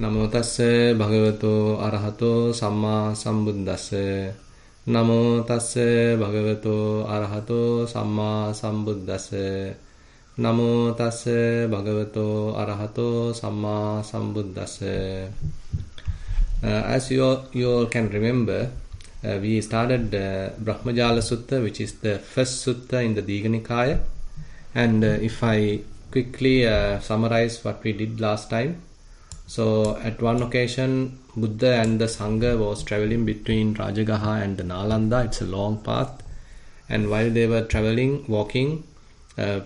නමෝ තස්ස භගවතෝ අරහතෝ සම්මා සම්බුද්දස්ස. නමෝ තස්ස භගවතෝ අරහතෝ සම්මා සම්බුද්දස්ස. නමෝ තස්ස භගවතෝ අරහතෝ සම්මා සම්බුද්දස්ස. Uh, as you all, you all can remember uh, we started uh, Brahmajala Sutta which is the first sutta in the Diganikaya and uh, if I quickly uh, summarize what we did last time so at one occasion, Buddha and the Sangha was traveling between Rajagaha and the Nalanda. It's a long path. And while they were traveling, walking, uh,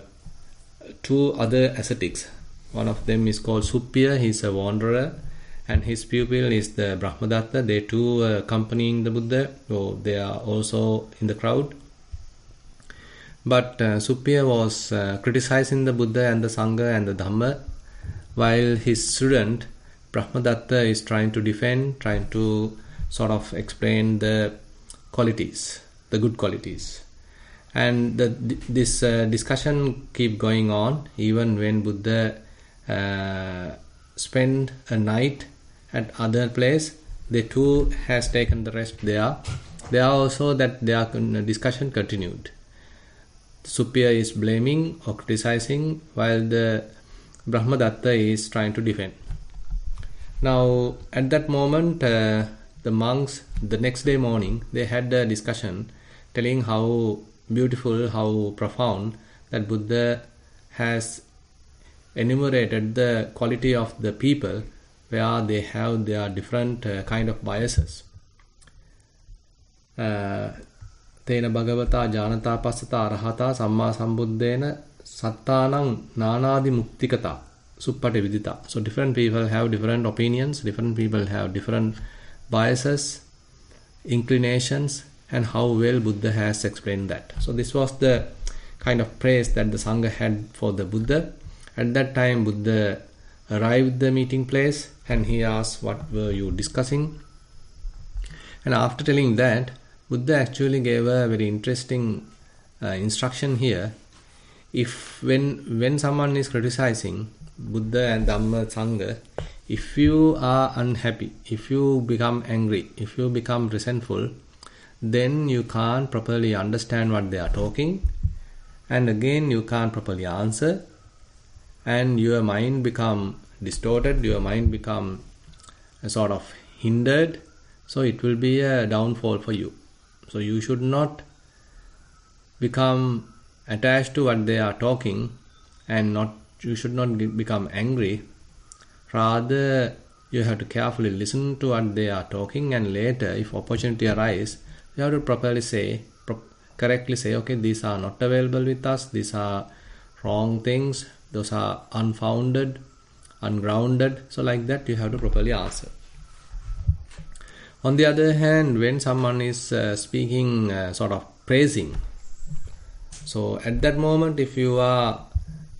two other ascetics, one of them is called Suppiya, he's a wanderer, and his pupil is the Brahmadatta. They too were accompanying the Buddha, so they are also in the crowd. But uh, was uh, criticizing the Buddha and the Sangha and the Dhamma, while his student Brahmadatta is trying to defend, trying to sort of explain the qualities, the good qualities. And the, this uh, discussion keep going on even when Buddha uh, spend a night at other place. They too has taken the rest there. There also that their discussion continued. Suppiya is blaming or criticizing while the Brahmadatta is trying to defend. Now, at that moment, uh, the monks, the next day morning, they had a discussion telling how beautiful, how profound that Buddha has enumerated the quality of the people where they have their different uh, kind of biases. තේන භගවතා ජානතා පස්සතා අරහතා සම්මා සම්බුද්දේන Sattanam Nanadi Muktikata Suppate Vidita. So different people have different opinions, different people have different biases, inclinations, and how well Buddha has explained that. So this was the kind of praise that the Sangha had for the Buddha. At that time, Buddha arrived the meeting place and he asked, What were you discussing? And after telling that, Buddha actually gave a very interesting uh, instruction here if when when someone is criticizing, Buddha and Dhamma Sangha, if you are unhappy, if you become angry, if you become resentful, then you can't properly understand what they are talking, and again you can't properly answer, and your mind become distorted, your mind become a sort of hindered, so it will be a downfall for you. So you should not become attached to what they are talking and not you should not become angry. Rather, you have to carefully listen to what they are talking, and later, if opportunity arises, you have to properly say, pro- correctly say, okay, these are not available with us, these are wrong things, those are unfounded, ungrounded. So, like that, you have to properly answer. On the other hand, when someone is uh, speaking, uh, sort of praising, so at that moment, if you are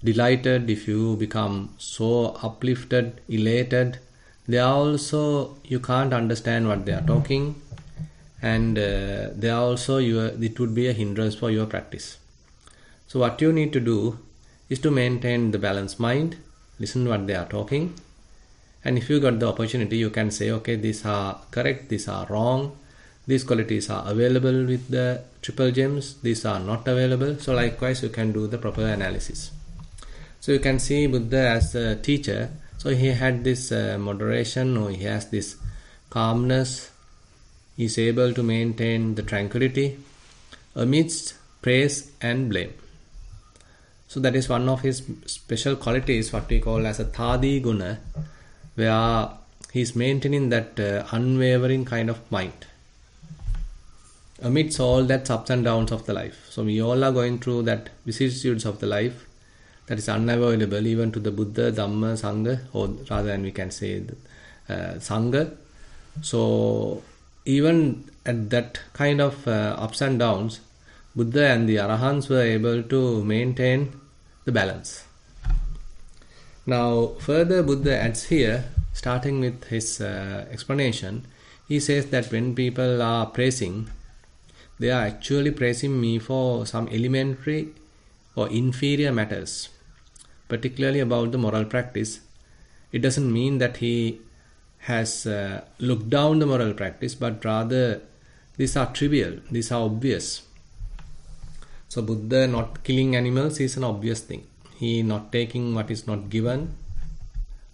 delighted, if you become so uplifted, elated, they are also you can't understand what they are talking, and uh, they are also your it would be a hindrance for your practice. So what you need to do is to maintain the balanced mind, listen to what they are talking, and if you got the opportunity, you can say, okay, these are correct, these are wrong, these qualities are available with the triple gems, these are not available. So likewise, you can do the proper analysis. So you can see Buddha as a teacher. So he had this uh, moderation or he has this calmness. He is able to maintain the tranquility amidst praise and blame. So that is one of his special qualities, what we call as a thadi guna, where he is maintaining that uh, unwavering kind of mind amidst all that ups and downs of the life. So we all are going through that vicissitudes of the life that is unavoidable even to the Buddha, Dhamma, Sangha, or rather than we can say uh, Sangha. So even at that kind of uh, ups and downs, Buddha and the Arahants were able to maintain the balance. Now, further, Buddha adds here, starting with his uh, explanation, he says that when people are praising, they are actually praising me for some elementary or inferior matters particularly about the moral practice, it doesn't mean that he has uh, looked down the moral practice, but rather these are trivial, these are obvious. So Buddha not killing animals is an obvious thing. He not taking what is not given,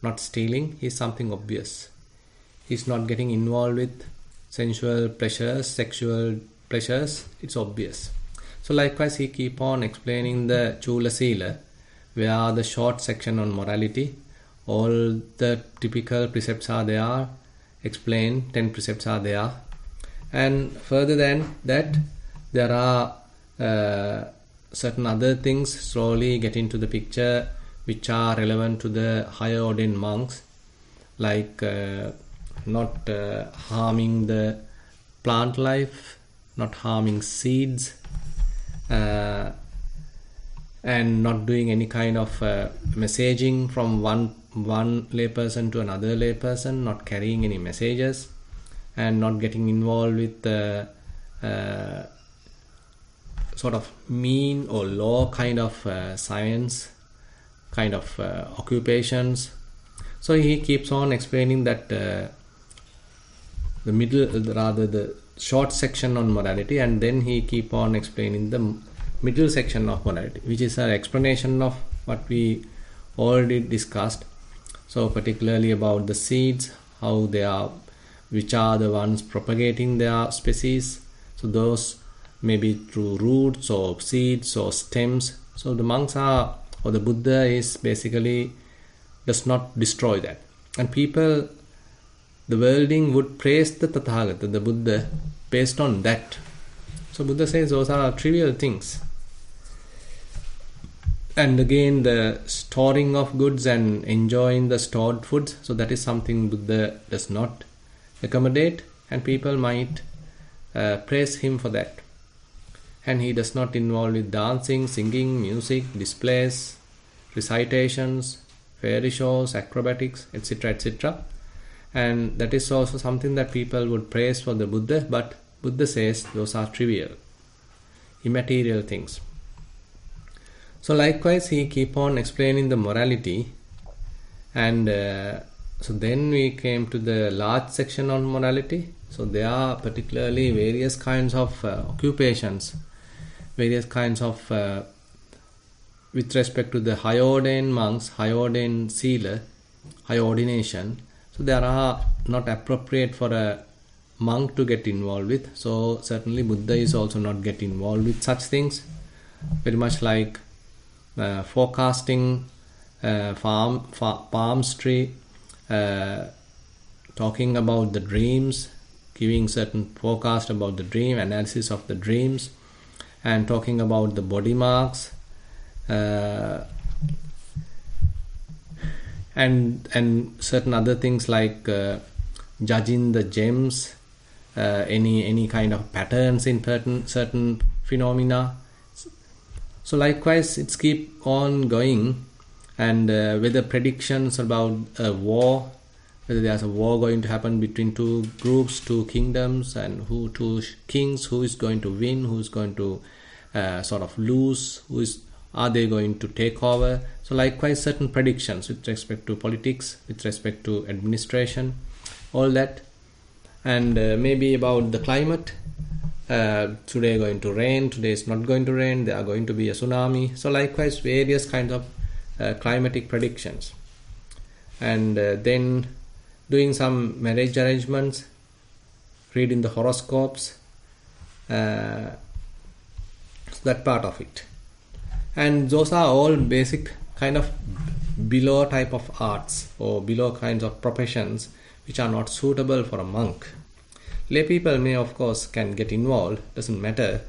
not stealing is something obvious. He's not getting involved with sensual pleasures, sexual pleasures, it's obvious. So likewise he keep on explaining the Chula Sila, where the short section on morality, all the typical precepts are there, explained, 10 precepts are there. And further than that, there are uh, certain other things slowly get into the picture which are relevant to the higher ordained monks, like uh, not uh, harming the plant life, not harming seeds, uh, and not doing any kind of uh, messaging from one one layperson to another layperson, not carrying any messages, and not getting involved with the uh, sort of mean or law kind of uh, science, kind of uh, occupations. So he keeps on explaining that uh, the middle, rather the short section on morality, and then he keep on explaining the middle section of morality, which is an explanation of what we already discussed. So particularly about the seeds, how they are, which are the ones propagating their species. So those maybe through roots or seeds or stems. So the monks are, or the Buddha is basically does not destroy that. And people, the worlding would praise the Tathagata, the Buddha, based on that. So Buddha says those are trivial things. And again, the storing of goods and enjoying the stored foods. So that is something Buddha does not accommodate, and people might uh, praise him for that and he does not involve with dancing, singing, music, displays, recitations, fairy shows, acrobatics, etc. etc. And that is also something that people would praise for the Buddha, but Buddha says those are trivial, immaterial things. So likewise, he keep on explaining the morality, and uh, so then we came to the large section on morality. So there are particularly various kinds of uh, occupations various kinds of uh, with respect to the high ordained monks, high ordained sila, high ordination. So there are not appropriate for a monk to get involved with. So certainly Buddha is also not get involved with such things. Very much like uh, forecasting, uh, farm, fa- palmistry, uh, talking about the dreams, giving certain forecast about the dream, analysis of the dreams and talking about the body marks uh, and and certain other things like uh, judging the gems uh, any any kind of patterns in certain certain phenomena. So likewise it's keep on going. And uh, whether predictions about a war whether there's a war going to happen between two groups, two kingdoms, and who two kings, who is going to win, who is going to uh, sort of lose, who is are they going to take over? So likewise, certain predictions with respect to politics, with respect to administration, all that, and uh, maybe about the climate. Uh, today going to rain, today is not going to rain, there are going to be a tsunami. So likewise, various kinds of uh, climatic predictions, and uh, then doing some marriage arrangements, reading the horoscopes, uh, that part of it. And those are all basic kind of below type of arts or below kinds of professions which are not suitable for a monk. Lay people may of course can get involved, doesn't matter,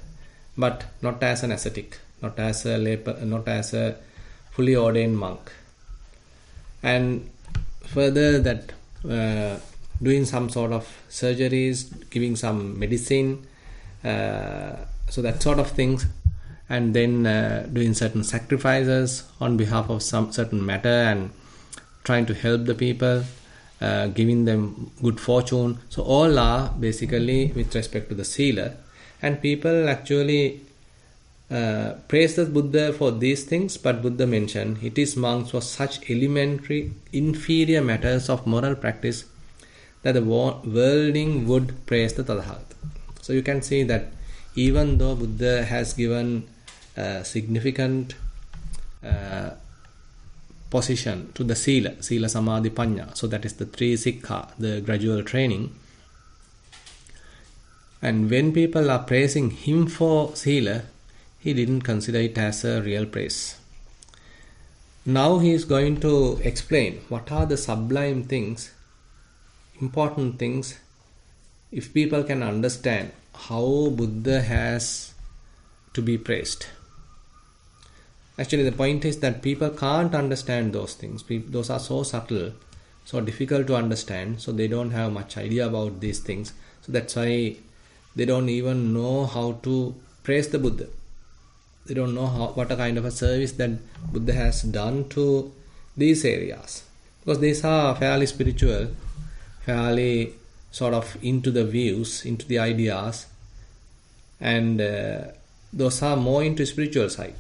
but not as an ascetic, not as a lay, not as a fully ordained monk. And further that uh, doing some sort of surgeries, giving some medicine, uh, so that sort of things, and then uh, doing certain sacrifices on behalf of some certain matter and trying to help the people, uh, giving them good fortune. So all are basically with respect to the sila, and people actually uh, praise the Buddha for these things, but Buddha mentioned it is monks for such elementary, inferior matters of moral practice that the worldling would praise the Tathagata. So you can see that even though Buddha has given significant uh, position to the Sila, Sila Samadhi Panya, so that is the three Sikha, the gradual training. And when people are praising him for Sila, he didn't consider it as a real praise. Now he is going to explain what are the sublime things, important things, if people can understand how Buddha has to be praised. Actually, the point is that people can't understand those things. Those are so subtle, so difficult to understand, so they don't have much idea about these things. So that's why they don't even know how to praise the Buddha they don't know how, what a kind of a service that Buddha has done to these areas because these are fairly spiritual, fairly sort of into the views, into the ideas, and uh, those are more into spiritual side.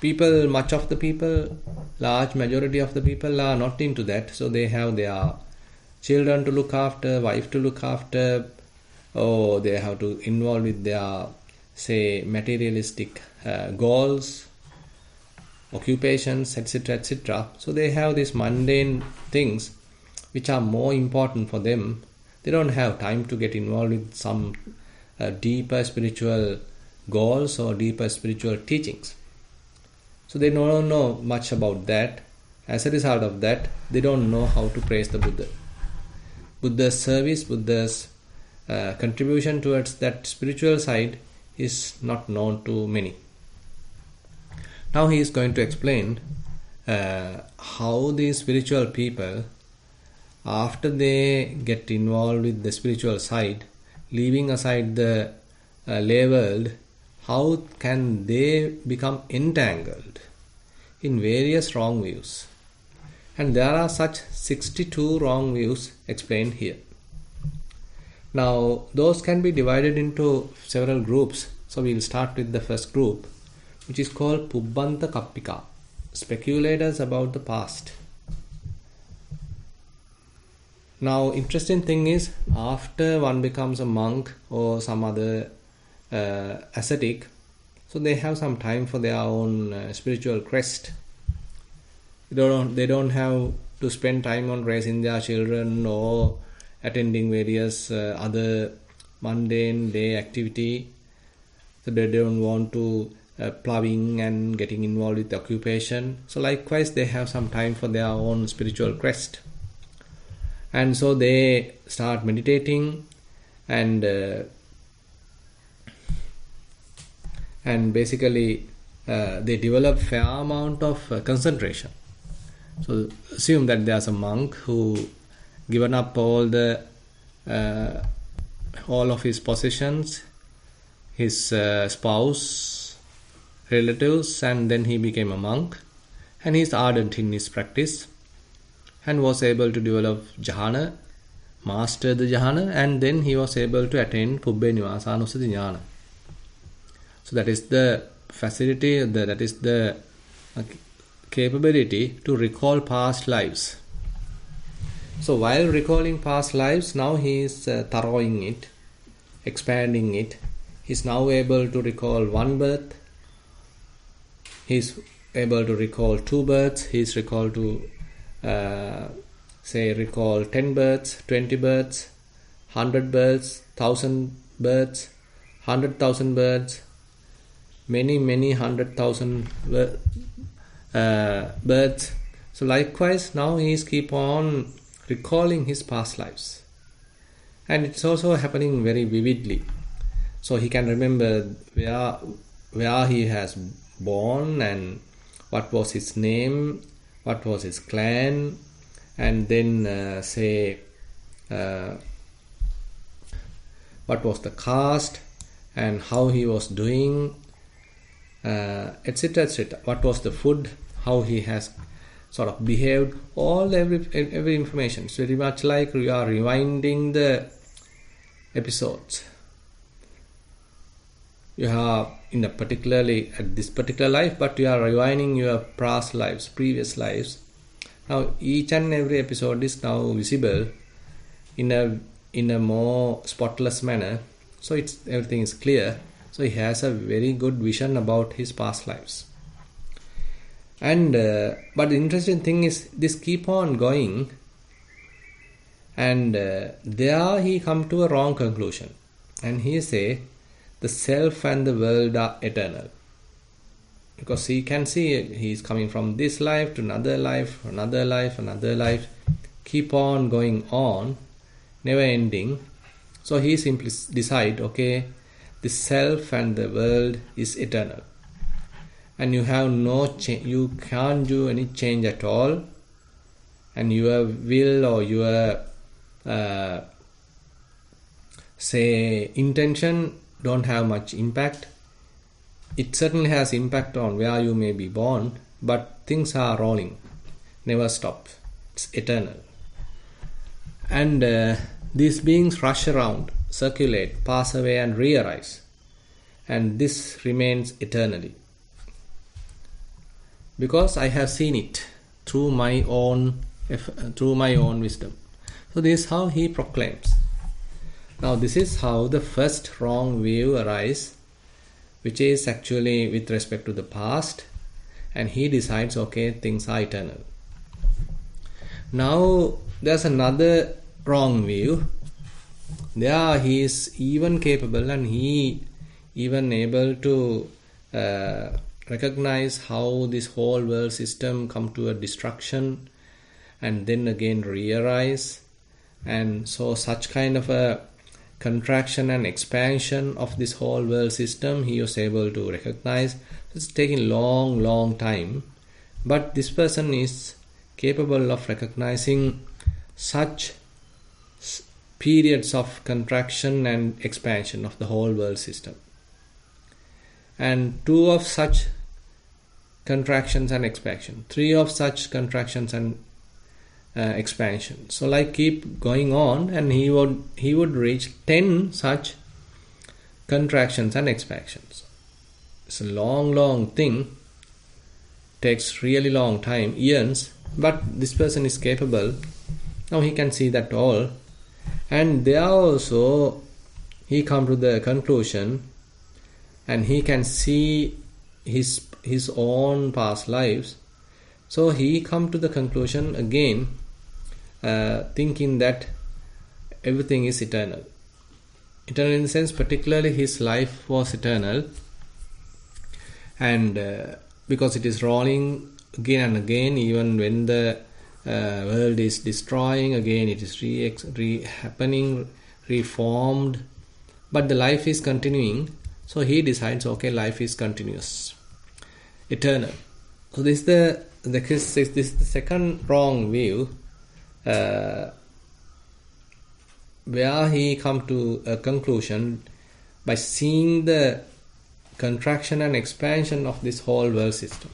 People, much of the people, large majority of the people are not into that, so they have their children to look after, wife to look after, or they have to involve with their say materialistic uh, goals occupations etc etc so they have these mundane things which are more important for them. They don't have time to get involved with some uh, deeper spiritual goals or deeper spiritual teachings so they don't know much about that as a result of that they don't know how to praise the buddha buddha's service buddha's uh, contribution towards that spiritual side is not known to many. Now he is going to explain uh, how these spiritual people, after they get involved with the spiritual side, leaving aside the uh, lay world, how can they become entangled in various wrong views? And there are such 62 wrong views explained here. Now, those can be divided into several groups. So, we will start with the first group, which is called Pubbanta Kappika, speculators about the past. Now, interesting thing is, after one becomes a monk or some other ascetic, so they have some time for their own uh, spiritual quest. They don't, they don't have to spend time on raising their children or attending various uh, other mundane day activity. So they don't want to uh, plowing and getting involved with occupation. So likewise they have some time for their own spiritual quest. And so they start meditating and uh, and basically uh, they develop fair amount of uh, concentration so assume that there's a monk who given up all the uh, all of his possessions, his uh, spouse, relatives, and then he became a monk. And he is ardent in his practice and was able to develop jhana, master the jhana, and then he was able to attain Pubbe jhana. So that is the facility, the, that is the uh, capability to recall past lives so while recalling past lives, now he is uh, throwing it, expanding it. He is now able to recall one birth. He is able to recall two births. He is recalled to uh, say recall 10 births, 20 births, 100 births, 1000 births, 100,000 births, many, many hundred thousand uh, births. So likewise, now he is keep on recalling his past lives. And it's also happening very vividly. So he can remember where, where he has born and what was his name, what was his clan, and then uh, say uh, what was the caste and how he was doing, etc. Uh, etc. what was the food, how he has sort of behaved, all every every information. It's very much like you are rewinding the episodes. You have in a particularly at this particular life, but you are rewinding your past lives, previous lives, Now each and every episode is now visible in a in a more spotless manner. So it's everything is clear. So he has a very good vision about his past lives. And uh, but the interesting thing is this keep on going, and uh, there he come to a wrong conclusion, and he say the self and the world are eternal because he can see he is coming from this life to another life, another life, another life, keep on going on, never ending. So he simply decide, okay, the self and the world is eternal, and you have no. You can't do any change at all, and your will or your uh, say intention don't have much impact it certainly has impact on where you may be born, but things are rolling, never stop. It's eternal. And uh, these beings rush around, circulate, pass away, and re-arise, and this remains eternally. Because I have seen it through my own through my own wisdom. So this is how he proclaims. Now this is how the first wrong view arises which is actually with respect to the past and he decides okay things are eternal now there's another wrong view there he is even capable and he even able to uh, recognize how this whole world system come to a destruction and then again re-arise. And so such kind of a contraction and expansion of this whole world system he was able to recognize. It's taking long long time. But this person is capable of recognizing such periods of contraction and expansion of the whole world system and two of such contractions and expansion three of such contractions and uh, expansion. So like keep going on and he would he would reach 10 such contractions and expansions. It's a long long thing takes really long time years but this person is capable now he can see that all and there also he come to the conclusion and he can see his his own past lives so he come to the conclusion again uh, thinking that everything is eternal. Eternal in the sense, particularly his life was eternal, and uh, because it is rolling again and again, even when the uh, world is destroying, again it is re, happening, reformed, but the life is continuing. So he decides, okay, life is continuous, eternal. So this is the, the this is the second wrong view uh, where he come to a conclusion by seeing the contraction and expansion of this whole world system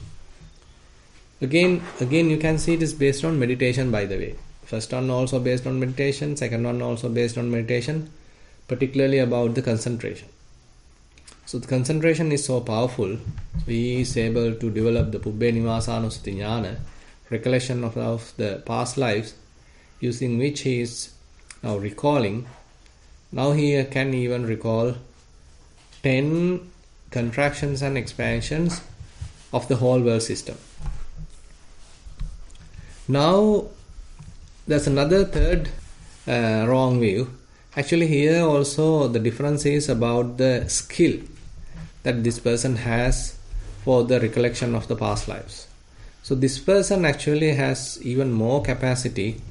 again again you can see it is based on meditation by the way first one also based on meditation second one also based on meditation particularly about the concentration so the concentration is so powerful he is able to develop the Pubbe Nivasanusati Jnana recollection of, of the past lives using which he is now recalling. Now he can even recall 10 contractions and expansions of the whole world system. Now there's another third uh, wrong view. Actually, here also the difference is about the skill that this person has for the recollection of the past lives. So, this person actually has even more capacity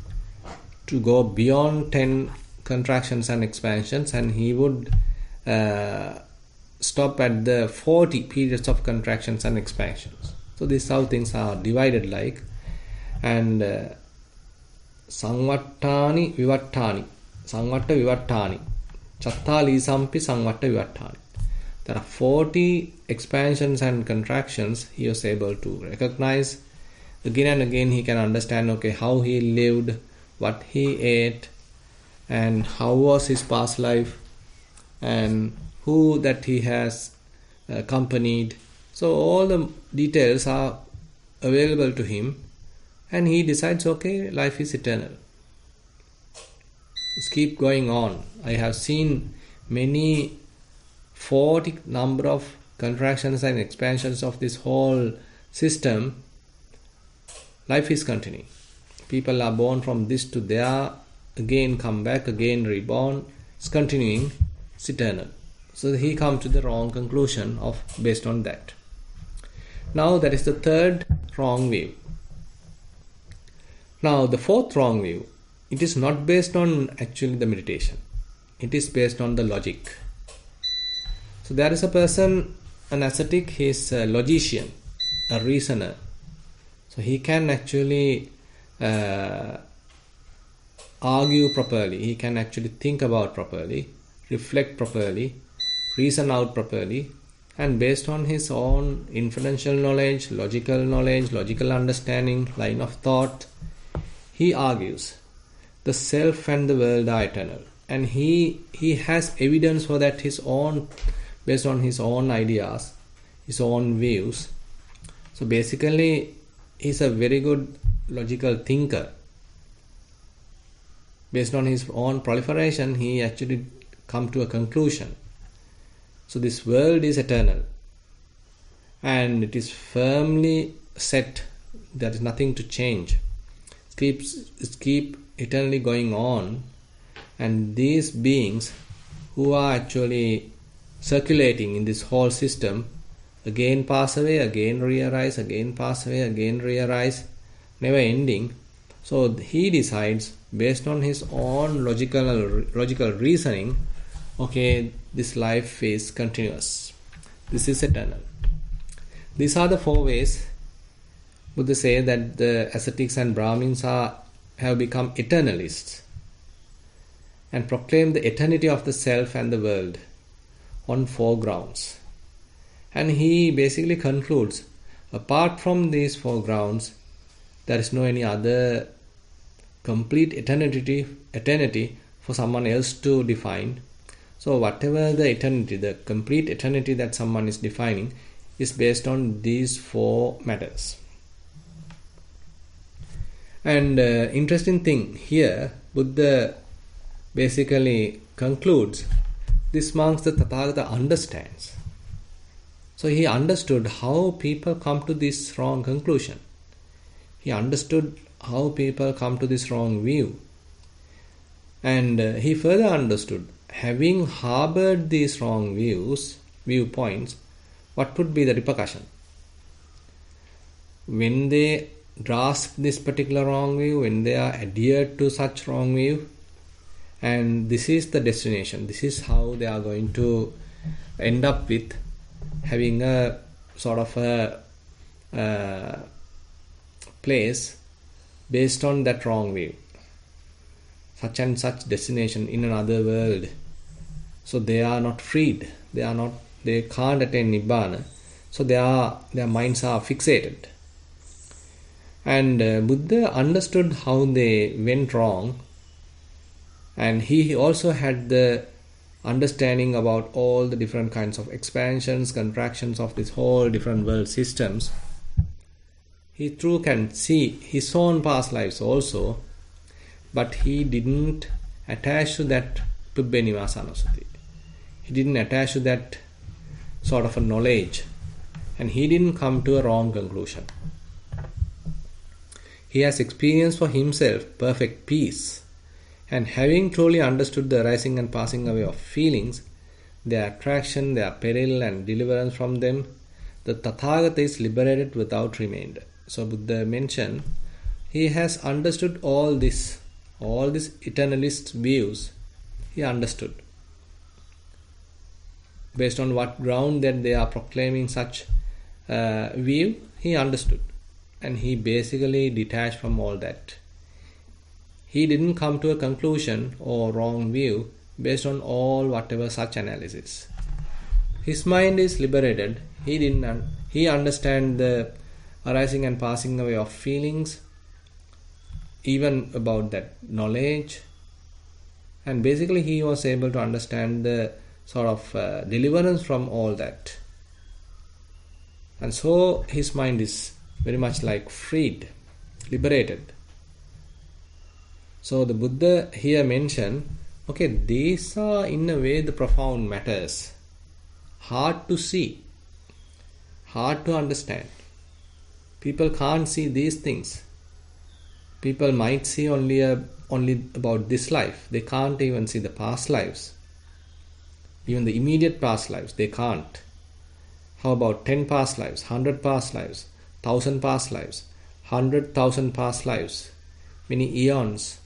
to go beyond 10 contractions and expansions and he would uh, stop at the 40 periods of contractions and expansions so these how things are divided like and uh, සංවට්ටානි විවට්ටානි සංවට්ට විවට්ටානි චත්තාලී සම්පි සංවට්ට විවට්ටානි there are 40 expansions and contractions he was able to recognize again and again he can understand okay how he lived what he ate and how was his past life and who that he has accompanied so all the details are available to him and he decides okay life is eternal. Let's keep going on. I have seen many 40 number of contractions and expansions of this whole system. Life is continuing. People are born from this to there again come back again reborn. It's continuing. It's eternal. So he comes to the wrong conclusion of based on that. Now that is the third wrong view now the fourth wrong view it is not based on actually the meditation. It is based on the logic. So there is a person an ascetic he is a logician a reasoner. So he can actually uh, argue properly he can actually think about properly reflect properly reason out properly and based on his own inferential knowledge logical knowledge logical understanding line of thought he argues the self and the world are eternal. And he he has evidence for that his own based on his own ideas his own views. So basically he's a very good logical thinker. Based on his own proliferation he actually come to a conclusion. So this world is eternal. And it is firmly set there is nothing to change keeps keep eternally going on. And these beings who are actually circulating in this whole system again pass away again rearise again pass away again rearise never ending. So he decides based on his own logical logical reasoning okay this life is continuous. This is eternal. These are the four ways buddha say that the ascetics and brahmins are have become eternalists and proclaim the eternity of the self and the world on four grounds. And he basically concludes apart from these four grounds, there is no any other complete eternity, eternity for someone else to define. So, whatever the eternity, the complete eternity that someone is defining, is based on these four matters. And uh, interesting thing here, Buddha basically concludes this monks the Tathagata understands. So he understood how people come to this wrong conclusion. He understood how people come to this wrong view. And uh, he further understood, having harbored these wrong views, viewpoints, what would be the repercussion? When they grasp this particular wrong view, when they are adhered to such wrong view, and this is the destination, this is how they are going to end up with having a sort of a uh, place based on that wrong view. Such and such destination in another world. So they are not freed. They are not. They can't attain nibbana. So they are. Their minds are fixated and uh, Buddha understood how they went wrong, and he also had the understanding about all the different kinds of expansions, contractions of this whole different world systems. He too can see his own past lives also, but he didn't attach to that Pubbenivasanasati. He didn't attach to that sort of a knowledge, and he didn't come to a wrong conclusion. He has experienced for himself perfect peace, and having truly understood the arising and passing away of feelings, their attraction, their peril, and deliverance from them, the Tathagata is liberated without remainder. So Buddha mentioned he has understood all this, all these eternalist views, he understood. Based on what ground that they are proclaiming such uh, view, he understood and he basically detached from all that. He didn't come to a conclusion or wrong view based on all whatever such analysis. His mind is liberated. He didn't un- he understand the arising and passing away of feelings, even about that knowledge, and basically he was able to understand the sort of uh, deliverance from all that. And so his mind is very much like freed liberated. So the Buddha here mentioned, okay, these are in a way the profound matters, hard to see, hard to understand. People can't see these things. People might see only a, only about this life. They can't even see the past lives. Even the immediate past lives, they can't. How about 10 past lives, 100 past lives, 1000 past lives, 100,000 past lives, many eons,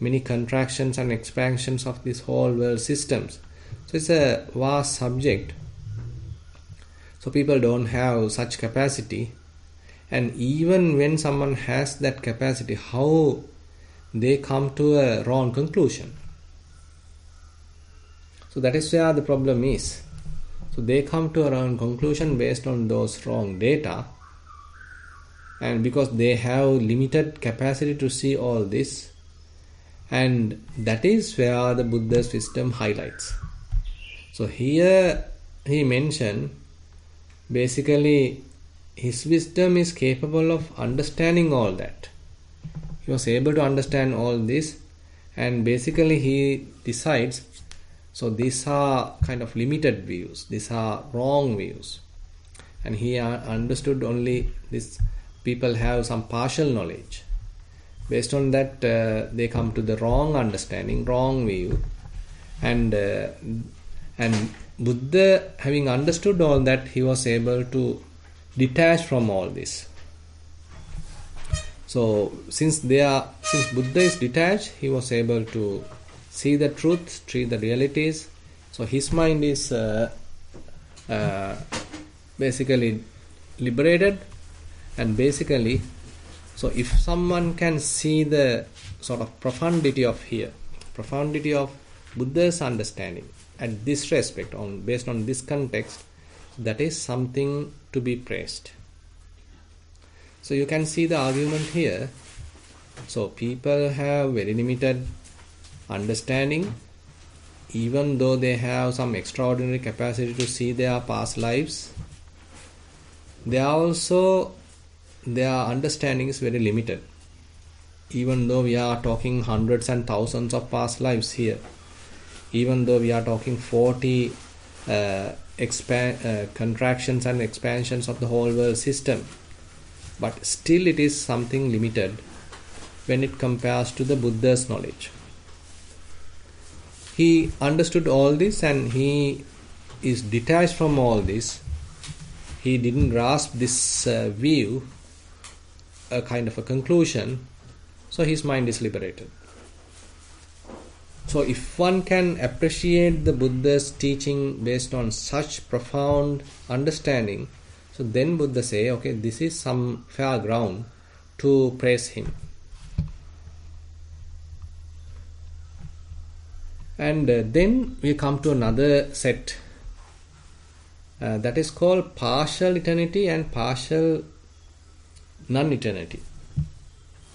many contractions and expansions of this whole world systems. So it's a vast subject. So people don't have such capacity. And even when someone has that capacity, how they come to a wrong conclusion. So that is where the problem is. So they come to a wrong conclusion based on those wrong data. And because they have limited capacity to see all this, and that is where the Buddha's wisdom highlights. So here he mentioned basically his wisdom is capable of understanding all that. He was able to understand all this, and basically he decides so these are kind of limited views, these are wrong views. And he uh, understood only this people have some partial knowledge. Based on that uh, they come to the wrong understanding wrong view. And uh, and buddha having understood all that he was able to detach from all this. So since they are since buddha is detached he was able to see the truth see the realities. So his mind is uh, uh basically liberated and basically so if someone can see the sort of profundity of here, profundity of Buddha's understanding at this respect, on based on this context, that is something to be praised. So you can see the argument here. So people have very limited understanding, even though they have some extraordinary capacity to see their past lives. They are also their understanding is very limited. Even though we are talking hundreds and thousands of past lives here, even though we are talking 40 uh, uh, contractions and expansions of the whole world system, but still it is something limited when it compares to the Buddha's knowledge. He understood all this and he is detached from all this. He didn't grasp this uh, view a kind of a conclusion, so his mind is liberated. So, if one can appreciate the Buddha's teaching based on such profound understanding, so then Buddha say, okay, this is some fair ground to praise him. And uh, then we come to another set uh, that is called partial eternity and partial non eternity.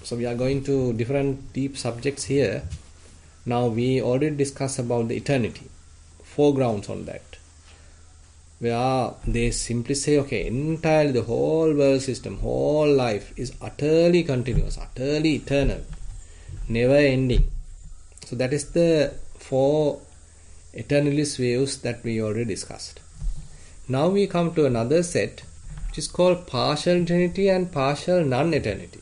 So we are going to different deep subjects here. Now we already discussed about the eternity, foregrounds on that. Where they simply say, okay, entirely the whole world system, whole life is utterly continuous, utterly eternal, never ending. So that is the four eternalist views that we already discussed. Now we come to another set which is called partial eternity and partial non-eternity.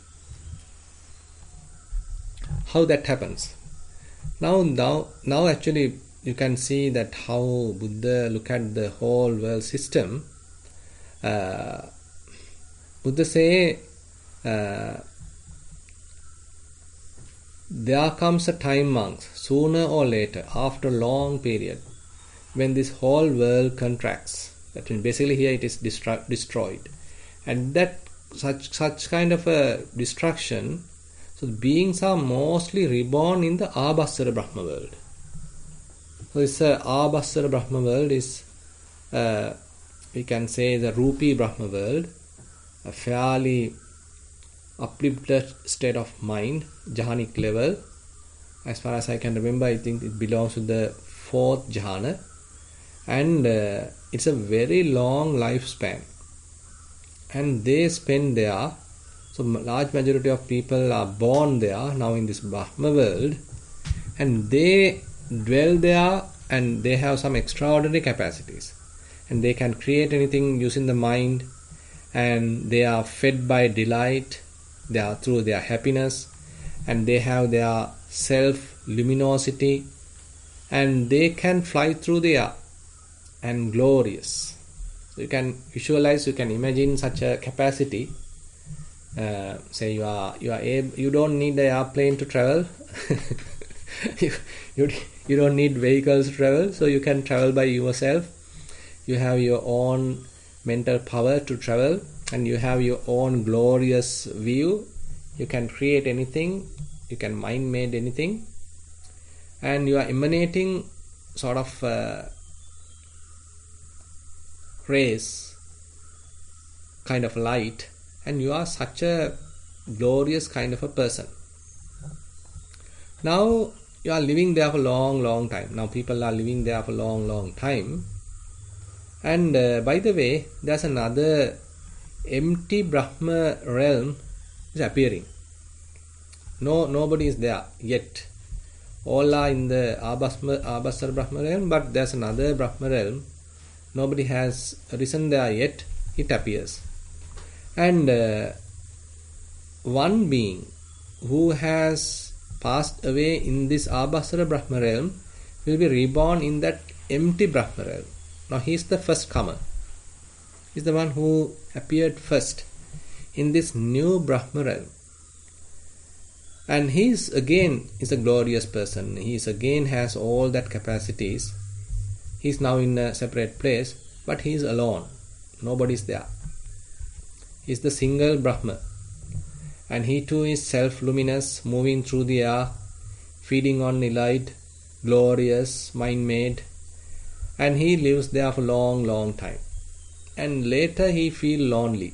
How that happens? Now, now, now, actually, you can see that how Buddha look at the whole world system. Uh, Buddha say uh, there comes a time, monks, sooner or later, after long period, when this whole world contracts that means basically here it is destru- destroyed. And that such such kind of a destruction so beings are mostly reborn in the Abhassara Brahma world. So this uh, Abhassara Brahma world is uh, we can say the Rupi Brahma world a fairly uplifted state of mind jhanic level. As far as I can remember I think it belongs to the fourth jhana and uh, it's a very long lifespan. And they spend there So large majority of people are born there now in this Brahma world, and they dwell there and they have some extraordinary capacities, and they can create anything using the mind, and they are fed by delight, they are through their happiness, and they have their self luminosity, and they can fly through the air and glorious. So you can visualize, you can imagine such a capacity. Uh, say you are you are able, you don't need the airplane to travel. You, you, you don't need vehicles to travel so you can travel by yourself. You have your own mental power to travel and you have your own glorious view. You can create anything you can mind made anything. And you are emanating sort of uh, rays kind of light and you are such a glorious kind of a person. Now you are living there for a long long time. Now people are living there for a long long time. And uh, by the way there's another empty brahma realm is appearing. No nobody is there yet. All are in the Abhasara Brahma realm, but there's another Brahma realm. Nobody has risen there yet. It appears and uh, one being who has passed away in this Abhasara Brahma realm will be reborn in that empty Brahma realm. Now he is the first comer. He is the one who appeared first in this new Brahma realm. And he is again is a glorious person. He is again has all that capacities. He is now in a separate place, but he is alone. Nobody is there is the single Brahma. And he too is self luminous, moving through the air, feeding on light, glorious, mind made. And he lives there for a long, long time. And later he feel lonely.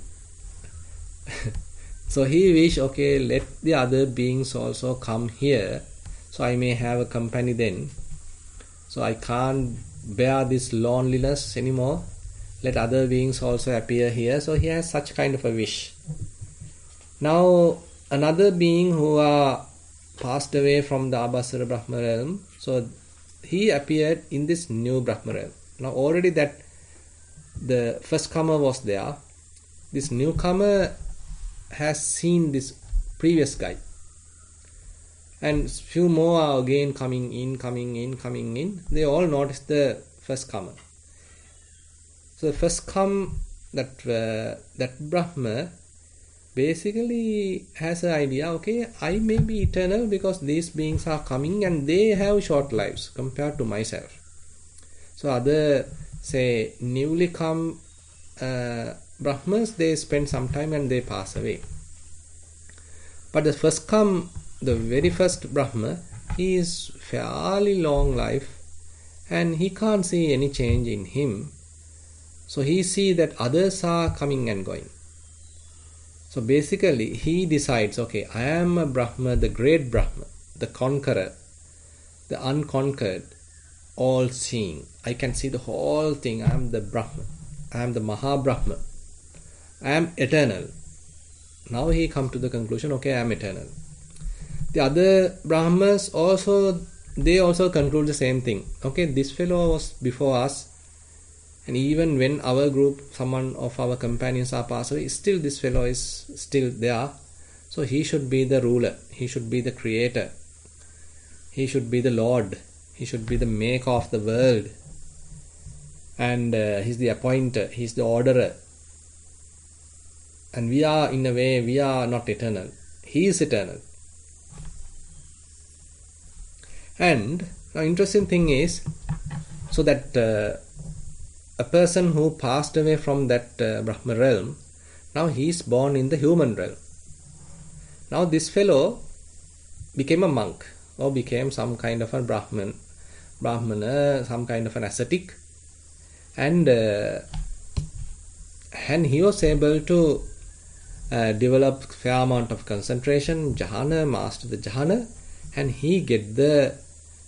so he wish, okay, let the other beings also come here, so I may have a company then. So I can't bear this loneliness anymore. Let other beings also appear here. So he has such kind of a wish. Now another being who are passed away from the abhasara brahma realm. So he appeared in this new brahma realm. Now already that the first comer was there. This newcomer has seen this previous guy and few more are again coming in coming in coming in they all notice the first comer so the first come that uh, that Brahma basically has an idea. Okay, I may be eternal because these beings are coming and they have short lives compared to myself. So other say newly come uh, Brahmas they spend some time and they pass away. But the first come the very first Brahma he is fairly long life and he can't see any change in him so he see that others are coming and going. So basically he decides, okay, I am a Brahma, the great Brahma, the conqueror, the unconquered, all seeing. I can see the whole thing. I am the Brahma. I am the Maha Brahma. I am eternal. Now he come to the conclusion, okay, I am eternal. The other Brahmas also they also conclude the same thing. Okay, this fellow was before us. And even when our group someone of our companions are passed away still this fellow is still there. So he should be the ruler. He should be the creator. He should be the lord. He should be the maker of the world. And uh, he's the appointer. He's the orderer. And we are in a way we are not eternal. He is eternal and the interesting thing is so that uh, a person who passed away from that uh, Brahma realm, now he is born in the human realm. Now this fellow became a monk or became some kind of a Brahman, Brahmana, some kind of an ascetic, and uh, and he was able to uh, develop fair amount of concentration, jhana, master the jhana, and he get the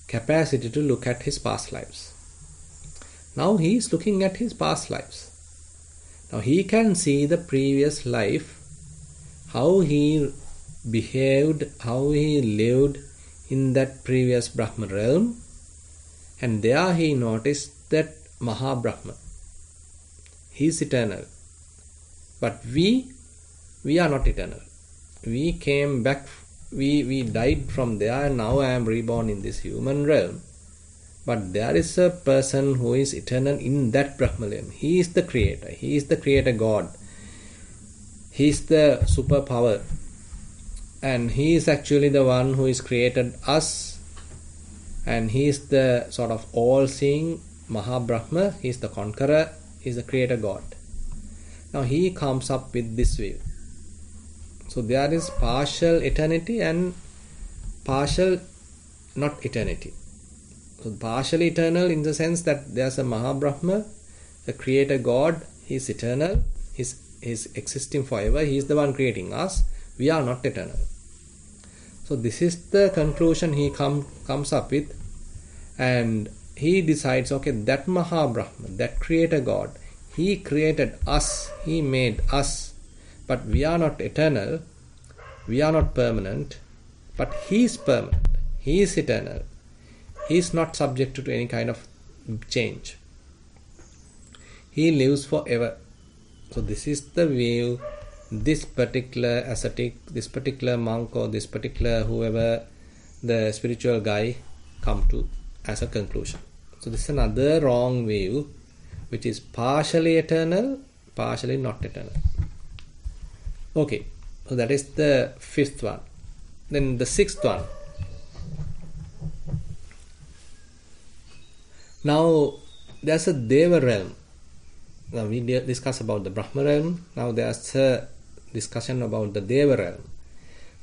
capacity to look at his past lives. Now he is looking at his past lives. Now he can see the previous life how he behaved, how he lived in that previous Brahma realm, and there he noticed that Maha Brahma. He is eternal. But we, we are not eternal. We came back, we, we died from there, and now I am reborn in this human realm. But there is a person who is eternal in that Brahma realm. He is the creator, he is the creator God. He is the superpower and he is actually the one who is created us and he is the sort of all seeing Mahabrahma, he is the conqueror, he is the creator God. Now he comes up with this view. So there is partial eternity and partial not eternity. So partially eternal in the sense that there's a Mahabrahma, the creator God, he is eternal, he's, he's existing forever, he is the one creating us we are not eternal. So this is the conclusion he come, comes up with and he decides okay that Mahabrahma, that creator God, he created us, he made us, but we are not eternal, we are not permanent, but he is permanent, he is eternal, he is not subject to any kind of change. He lives forever. So this is the view this particular ascetic, this particular monk, or this particular whoever the spiritual guy come to as a conclusion. So this is another wrong view, which is partially eternal, partially not eternal. Okay, so that is the fifth one. Then the sixth one. Now there's a Deva realm. Now we discuss about the Brahma realm. Now there's a discussion about the Deva realm.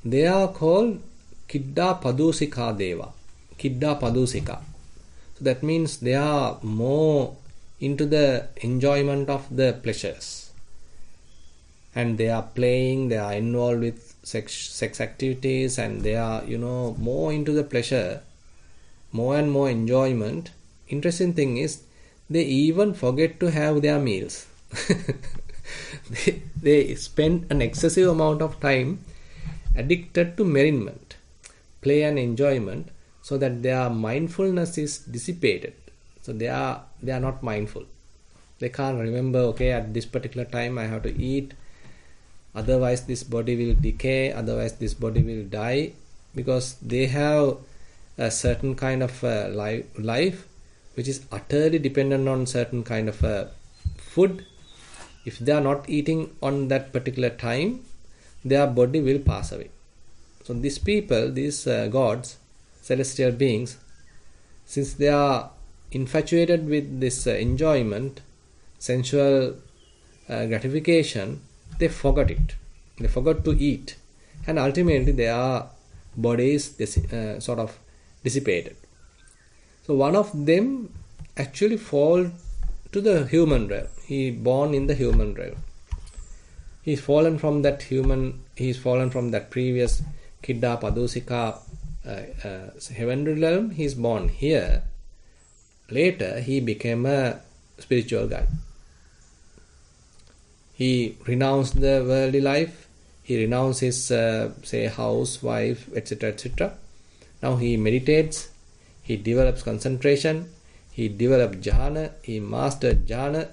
They are called Kidda Padusika Deva. Kidda Padusika. So that means they are more into the enjoyment of the pleasures. And they are playing, they are involved with sex, sex activities, and they are, you know, more into the pleasure, more and more enjoyment. Interesting thing is, they even forget to have their meals. they, they spend an excessive amount of time addicted to merriment, play and enjoyment, so that their mindfulness is dissipated. So they are they are not mindful. They can't remember, okay, at this particular time I have to eat, otherwise this body will decay, otherwise this body will die, because they have a certain kind of uh, life, life which is utterly dependent on certain kind of uh, food. If they are not eating on that particular time their body will pass away. So these people these uh, gods celestial beings since they are infatuated with this uh, enjoyment sensual uh, gratification they forgot it they forgot to eat and ultimately their bodies uh, sort of dissipated so one of them actually fall to the human realm he born in the human realm. He's fallen from that human, he's fallen from that previous Kidda Padusika uh, uh, heavenly realm. He's born here. Later, he became a spiritual guy. He renounced the worldly life. He renounced his, uh, say, house, wife, etc., etc. Now he meditates. He develops concentration. He developed jhana. He mastered jhana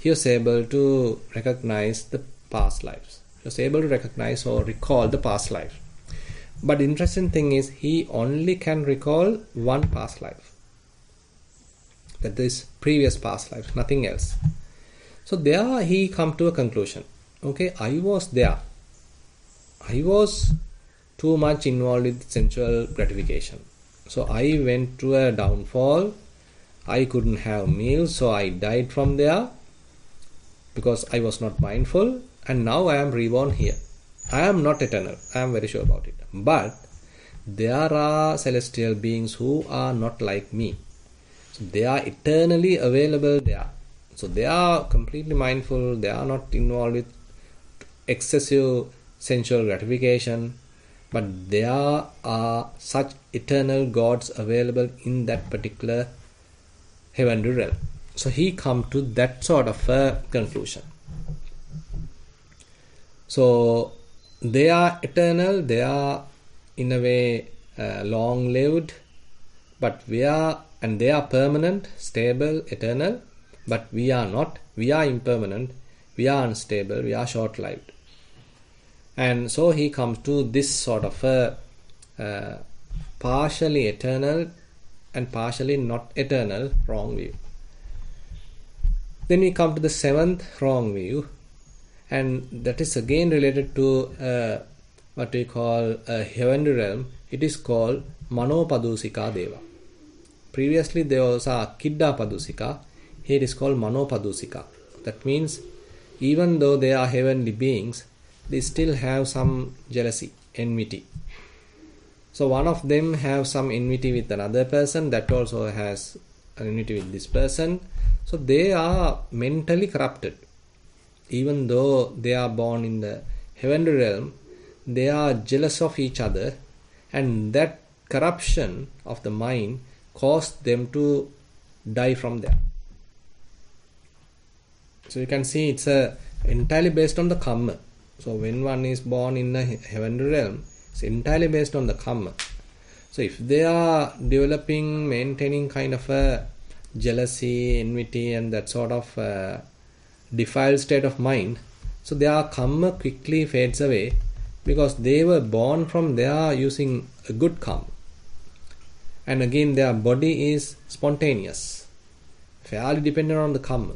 he was able to recognize the past lives. He was able to recognize or recall the past life. But the interesting thing is he only can recall one past life. That is previous past life, nothing else. So there he come to a conclusion. Okay, I was there. I was too much involved with sensual gratification. So I went to a downfall. I couldn't have meals, so I died from there because I was not mindful and now I am reborn here. I am not eternal, I am very sure about it. But there are celestial beings who are not like me. So they are eternally available there. So they are completely mindful, they are not involved with excessive sensual gratification, but there are such eternal gods available in that particular heavenly realm. So he come to that sort of a conclusion. So they are eternal, they are in a way uh, long lived, but we are, and they are permanent, stable, eternal, but we are not. We are impermanent, we are unstable, we are short lived. And so he comes to this sort of a uh, partially eternal and partially not eternal wrong view. Then we come to the seventh wrong view, and that is again related to uh, what we call a heavenly realm. It is called Manopadusika Deva. Previously, there was a Kidda Padusika. Here it is called Manopadusika. That means, even though they are heavenly beings, they still have some jealousy, enmity. So one of them have some enmity with another person that also has an enmity with this person. So they are mentally corrupted. Even though they are born in the heavenly realm, they are jealous of each other, and that corruption of the mind caused them to die from there. So you can see it's a entirely based on the karma. So when one is born in the heavenly realm, it's entirely based on the karma. So if they are developing, maintaining kind of a jealousy, enmity, and that sort of uh, defiled state of mind, so their karma quickly fades away because they were born from there using a good karma. And again, their body is spontaneous, fairly dependent on the karma.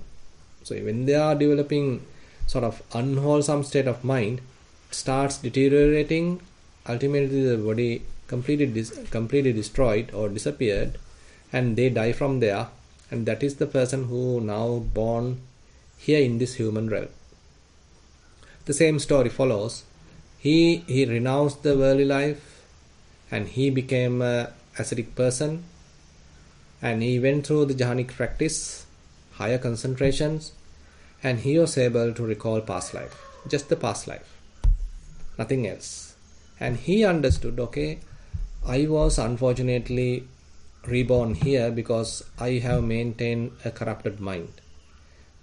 So when they are developing sort of unwholesome state of mind, starts deteriorating. Ultimately, the body completely dis- completely destroyed or disappeared, and they die from there. And that is the person who now born here in this human realm. The same story follows. He he renounced the worldly life, and he became a ascetic person, and he went through the jhanic practice, higher concentrations, and he was able to recall past life, just the past life, nothing else. And he understood, okay, I was unfortunately reborn here because I have maintained a corrupted mind.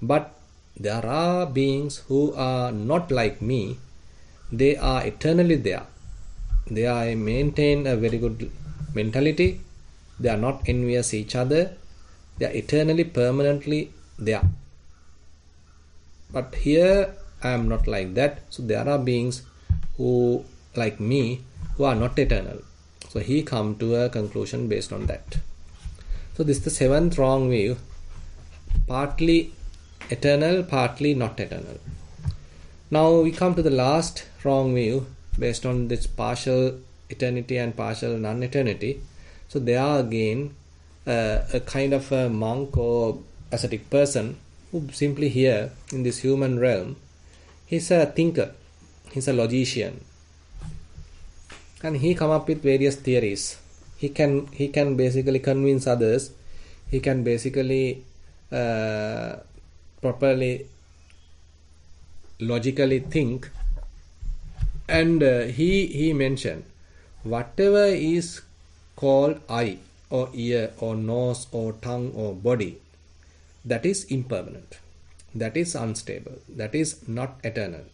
But there are beings who are not like me, they are eternally there. They are maintain a very good mentality, they are not envious each other, they are eternally, permanently there. But here I am not like that. So there are beings who, like me, who are not eternal. So he come to a conclusion based on that. So this is the seventh wrong view, partly eternal, partly not eternal. Now we come to the last wrong view based on this partial eternity and partial non-eternity. So there are again uh, a kind of a monk or ascetic person who simply here in this human realm, he's a thinker, he's a logician, and he come up with various theories. He can he can basically convince others. He can basically uh, properly logically think, and uh, he he mentioned whatever is called eye or ear or nose or tongue or body that is impermanent, that is unstable, that is not eternal,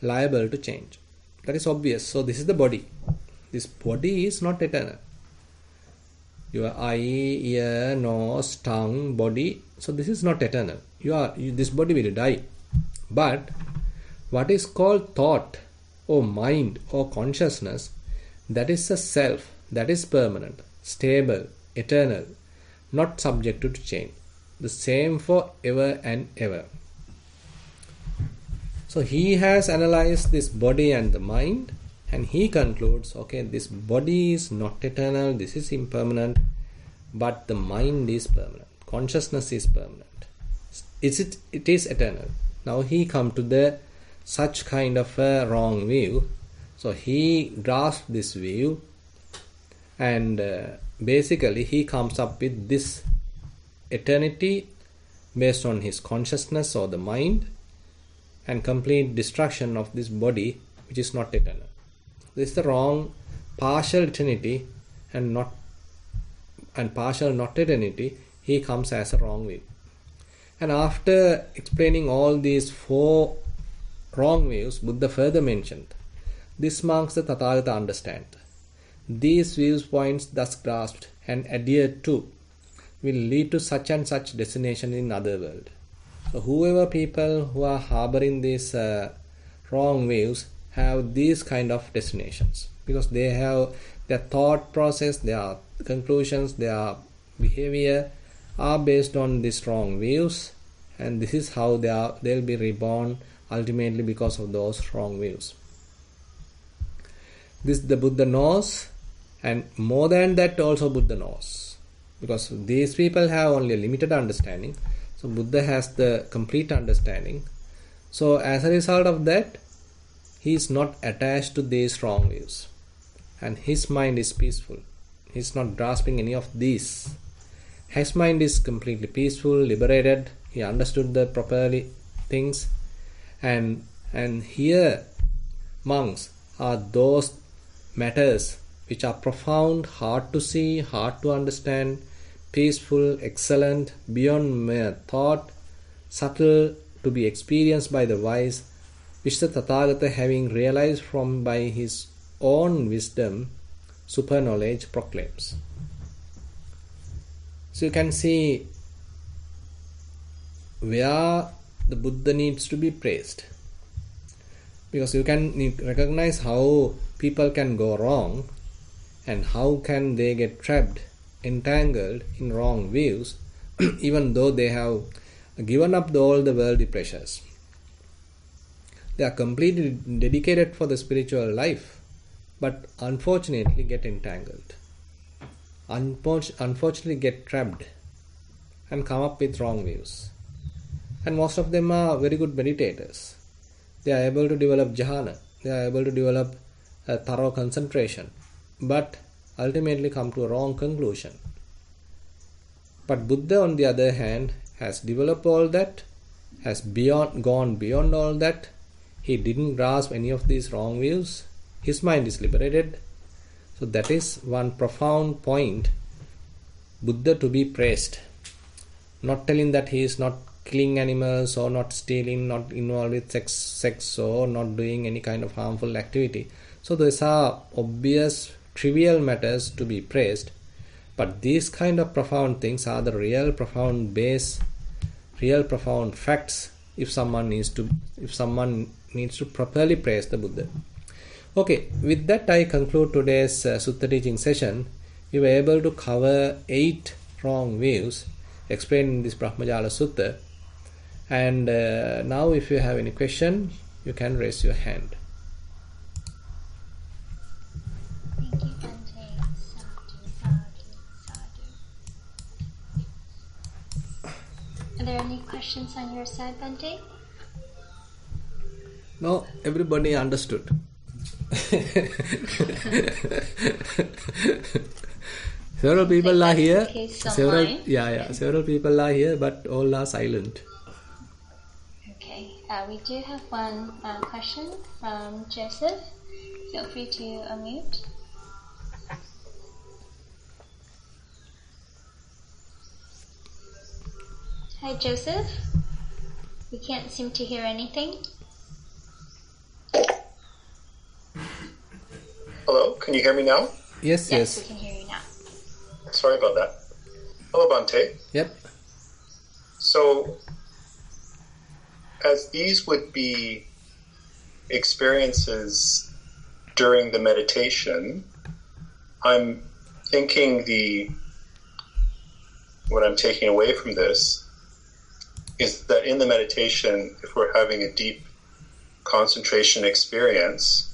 liable to change. That is obvious. So, this is the body. This body is not eternal. Your eye, ear, nose, tongue, body. So, this is not eternal. You are you, this body will die. But what is called thought or mind or consciousness, that is a self, that is permanent, stable, eternal, not subject to change the same for ever and ever. So he has analyzed this body and the mind and he concludes okay, this body is not eternal, this is impermanent, but the mind is permanent, consciousness is permanent. Is it, it is eternal. Now he come to the such kind of a wrong view. So he grasps this view and uh, basically he comes up with this eternity based on his consciousness or the mind and complete destruction of this body which is not eternal. This is the wrong partial eternity and not and partial not eternity. He comes as a wrong view and after explaining all these four wrong views buddha further mentioned This marks the Tathagata understand. These viewpoints thus grasped and adhered to will lead to such and such destination in other world. So whoever people who are harboring these uh, wrong views have these kind of destinations because they have their thought process, their conclusions, their behavior are based on these wrong views and this is how they are they'll be reborn ultimately because of those wrong views. This the Buddha knows and more than that also Buddha knows. Because these people have only a limited understanding. So Buddha has the complete understanding. So as a result of that he is not attached to these wrong views. And his mind is peaceful. He is not grasping any of these. His mind is completely peaceful liberated. He understood the properly things. And and here monks are those matters which are profound, hard to see, hard to understand, peaceful, excellent, beyond mere thought, subtle to be experienced by the wise, which the Tathagata having realized from by his own wisdom, super knowledge proclaims. So you can see where the Buddha needs to be praised. Because you can recognize how people can go wrong and how can they get trapped, entangled in wrong views, even though they have given up all the worldly pleasures. They are completely dedicated for the spiritual life, but unfortunately get entangled. Unfortunately get trapped and come up with wrong views. And most of them are very good meditators. They are able to develop jhana, they are able to develop a thorough concentration but ultimately come to a wrong conclusion. But Buddha, on the other hand, has developed all that, has beyond gone beyond all that. He didn't grasp any of these wrong views. His mind is liberated. So that is one profound point. Buddha to be praised. Not telling that he is not killing animals or not stealing, not involved with sex, sex or not doing any kind of harmful activity. So these are obvious trivial matters to be praised, but these kind of profound things are the real profound base, real profound facts if someone needs to if someone needs to properly praise the Buddha. Okay, with that I conclude today's uh, Sutta teaching session. We were able to cover eight wrong views explained in this Brahmajala Sutta. And uh, now, if you have any question, you can raise your hand. Are there any questions on your side, Bhante? No, everybody understood. several people are here. Several, yeah, yeah. Several people are here, but all are silent. Okay, uh, we do have one uh, question from Joseph. Feel free to unmute. Hi, Joseph. We can't seem to hear anything. Hello, can you hear me now? Yes, yes. Yes, we can hear you now. Sorry about that. Hello, Bhante. Yep. So, as these would be experiences during the meditation, I'm thinking the what I'm taking away from this is that in the meditation, if we're having a deep concentration experience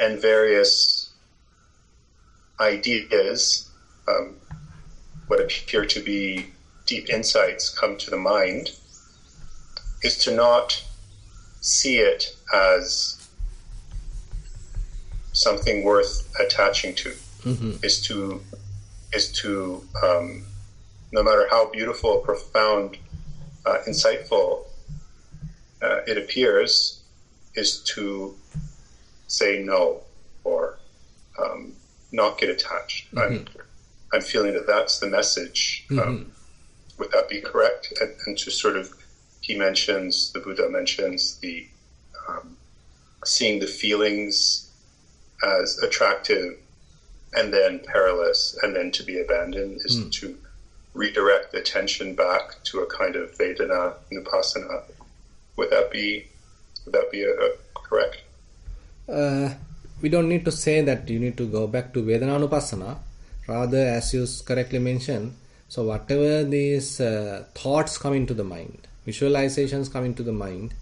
and various ideas, um, what appear to be deep insights come to the mind, is to not see it as something worth attaching to. Mm-hmm. Is to is to um, no matter how beautiful, profound uh, insightful uh, it appears is to say no or um, not get attached. Mm-hmm. I'm, I'm feeling that that's the message. Um, mm-hmm. would that be correct? And, and, to sort of, he mentions, the Buddha mentions the um, seeing the feelings as attractive and then perilous and then to be abandoned is Hmm. to redirect the attention back to a kind of Vedana Nupassana. Would that be would that be a, a correct? Uh, we don't need to say that you need to go back to Vedananupassana. Rather, as you correctly mentioned, so whatever these uh, thoughts come into the mind, visualizations come into the mind,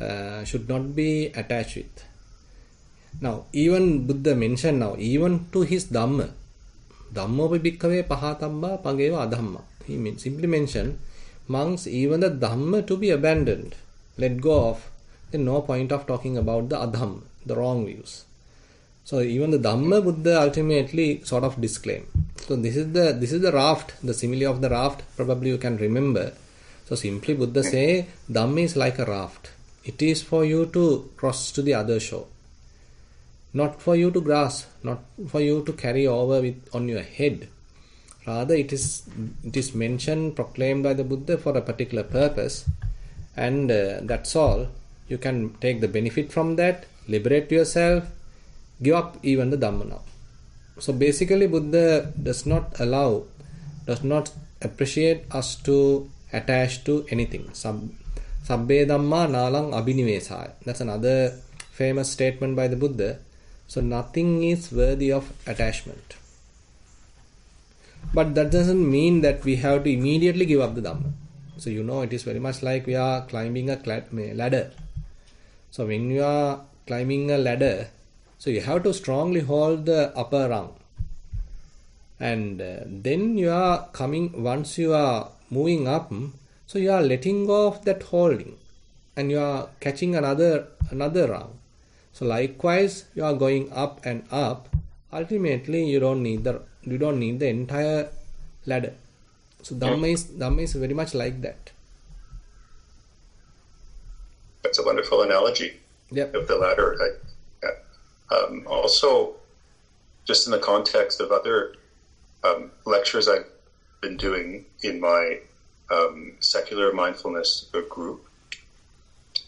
uh, should not be attached with. Now, even Buddha mentioned now, even to his Dhamma, Dhammopi bhikkhave pahatabba pageva adhamma. He simply mentioned, monks, even the Dhamma to be abandoned, let go of, then no point of talking about the adham, the wrong views. So even the Dhamma Buddha ultimately sort of disclaim. So this is the this is the raft, the simile of the raft. Probably you can remember. So simply Buddha say Dhamma is like a raft. It is for you to cross to the other shore, not for you to grasp, not for you to carry over with on your head. Rather, it is it is mentioned, proclaimed by the Buddha for a particular purpose, and uh, that's all. You can take the benefit from that, liberate yourself, give up even the Dhamma now. So basically, Buddha does not allow, does not appreciate us to attach to anything. Sab, Sabbe Dhamma nalang abhinivesaya. That's another famous statement by the Buddha. So nothing is worthy of attachment. But that doesn't mean that we have to immediately give up the Dhamma. So you know, it is very much like we are climbing a ladder. So when you are climbing a ladder, so you have to strongly hold the upper rung. And uh, then you are coming, once you are moving up, so you are letting go of that holding and you are catching another another rung. So likewise, you are going up and up. Ultimately, you don't need the you don't need the entire ladder. So Dhamma is Dhamma is very much like that. That's a wonderful analogy Yep. of the ladder. I, um, also, just in the context of other um, lectures I've been doing in my um, secular mindfulness group,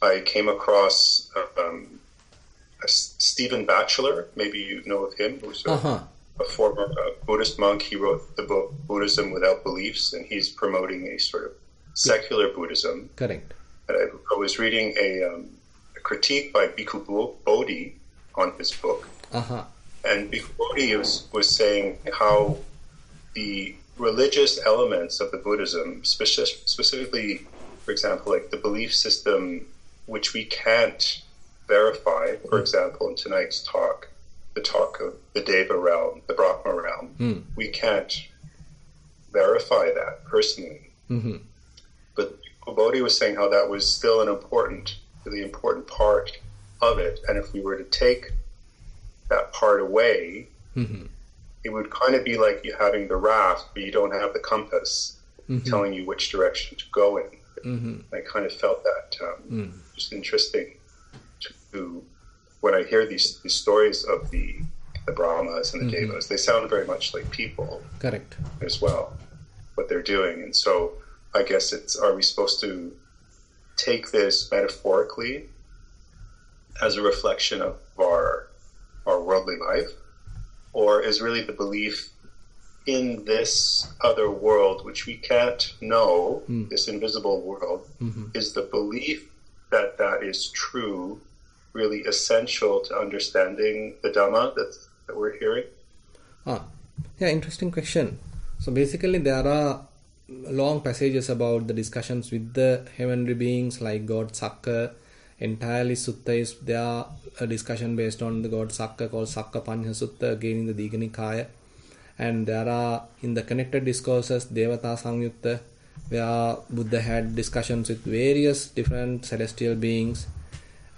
I came across um, Stephen Batchelor. Maybe you know of him, who's a, Uh huh. a former uh, Buddhist monk. He wrote the book Buddhism Without Beliefs, and he's promoting a sort of secular Buddhism. Correct. And I, I was reading a, um, a critique by Bhikkhu Bodhi on his book, Uh huh. and Bhikkhu Bodhi was, was saying how the religious elements of the Buddhism, speci- specifically, for example, like the belief system, which we can't verify, for example, in tonight's talk, the talk of the Deva realm, the Brahma realm, Mm. we can't verify that personally. Mm-hmm. But Bodhi was saying how that was still an important, really important part of it. And if we were to take that part away, Mm-hmm. it would kind of be like you having the raft, but you don't have the compass Mm-hmm. telling you which direction to go in. Mm-hmm. I kind of felt that um, Mm. just interesting to when I hear these, these stories of the the Brahmas and the Mhm. Devas, they sound very much like people Correct. as well, what they're doing. And so I guess it's are we supposed to take this metaphorically as a reflection of our our worldly life? Or is really the belief in this other world which we can't know, Mm. this invisible world, Mm-hmm. is the belief that that is true really essential to understanding the Dhamma that, that we're hearing? Ah, yeah, interesting question. So basically, there are long passages about the discussions with the heavenly beings like God Sakka. Entirely Sutta is there a discussion based on the God Sakka called Sakka Panha Sutta again in the Digha Nikaya. And there are in the connected discourses Devata Sangyutta where Buddha had discussions with various different celestial beings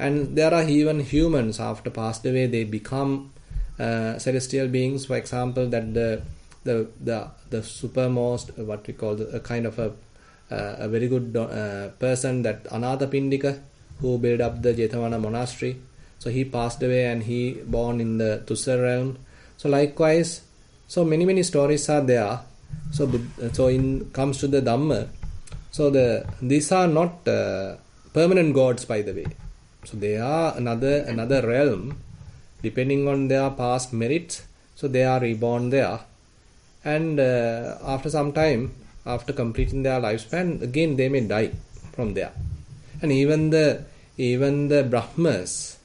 and there are even humans after passed away they become uh, celestial beings. For example that the the the, the supermost what we call the, a kind of a uh, a very good uh, person that Anatha Pindika who built up the Jetavana monastery. So he passed away and he born in the Tussar realm. So likewise so many many stories are there. So so in comes to the Dhamma. So the these are not uh, permanent gods by the way so they are another another realm depending on their past merits, so they are reborn there. And uh, after some time, after completing their lifespan, again they may die from there. And even the even the Brahmas,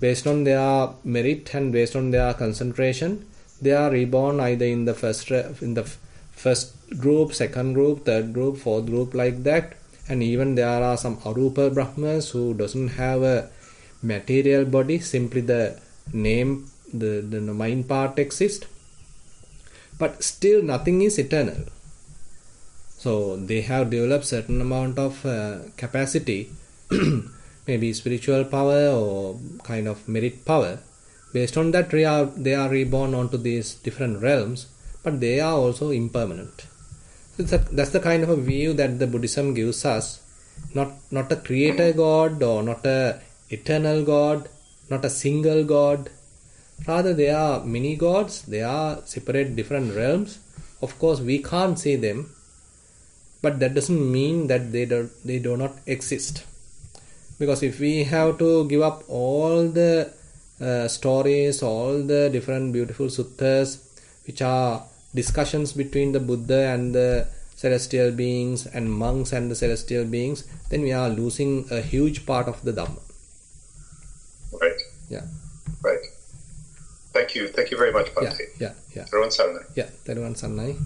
based on their merit and based on their concentration, they are reborn either in the first in the first group, second group, third group, fourth group, like that. And even there are some Arupa Brahmas who doesn't have a material body, simply the name, the, the mind part exists. But still nothing is eternal. So they have developed certain amount of uh, capacity, maybe spiritual power or kind of merit power. Based on that, they are, they are reborn onto these different realms, but they are also impermanent. So that's the kind of a view that the Buddhism gives us. Not not a creator God or not a eternal God, not a single God. Rather, there are many gods. They are separate different realms. Of course, we can't see them but that doesn't mean that they do, they do not exist because if we have to give up all the uh, stories all the different beautiful suttas which are discussions between the buddha and the celestial beings and monks and the celestial beings then we are losing a huge part of the dhamma right yeah right thank you thank you very much Bhante. yeah yeah yeah Teruvan Saranai. yeah Teruvan Saranai.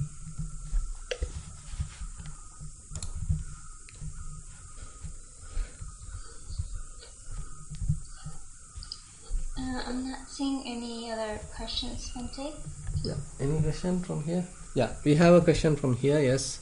Uh, I'm not seeing any other questions, Bhante. Yeah. Any question from here? Yeah, we have a question from here. Yes.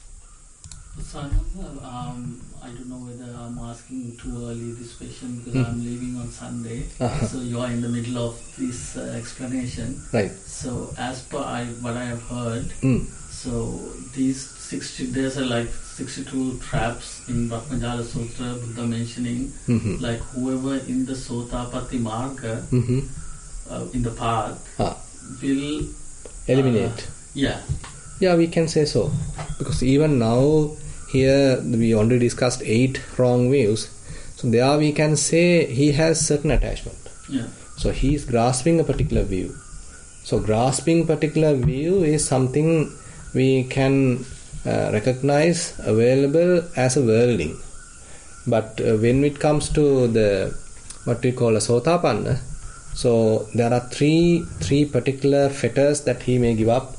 So um, I don't know whether I'm asking too early this question because I'm leaving on Sunday. Uh-huh. So you are in the middle of this uh, explanation. Right. So as per I, what I have heard, Mm. so these 60 there's are like 62 traps in Brahmajala Sutra, Buddha mentioning Mm-hmm. like whoever in the Sotapatti Marga, Mm-hmm. uh, in the path, Ah, will eliminate. uh, yeah, yeah, we can say so because even now here we already discussed eight wrong views. So there we can say he has certain attachment. yeah, So he is grasping a particular view. So grasping particular view is something we can uh, recognize available as a worldling. But uh, when it comes to the what we call a sotapanna, so there are three three particular fetters that he may give up.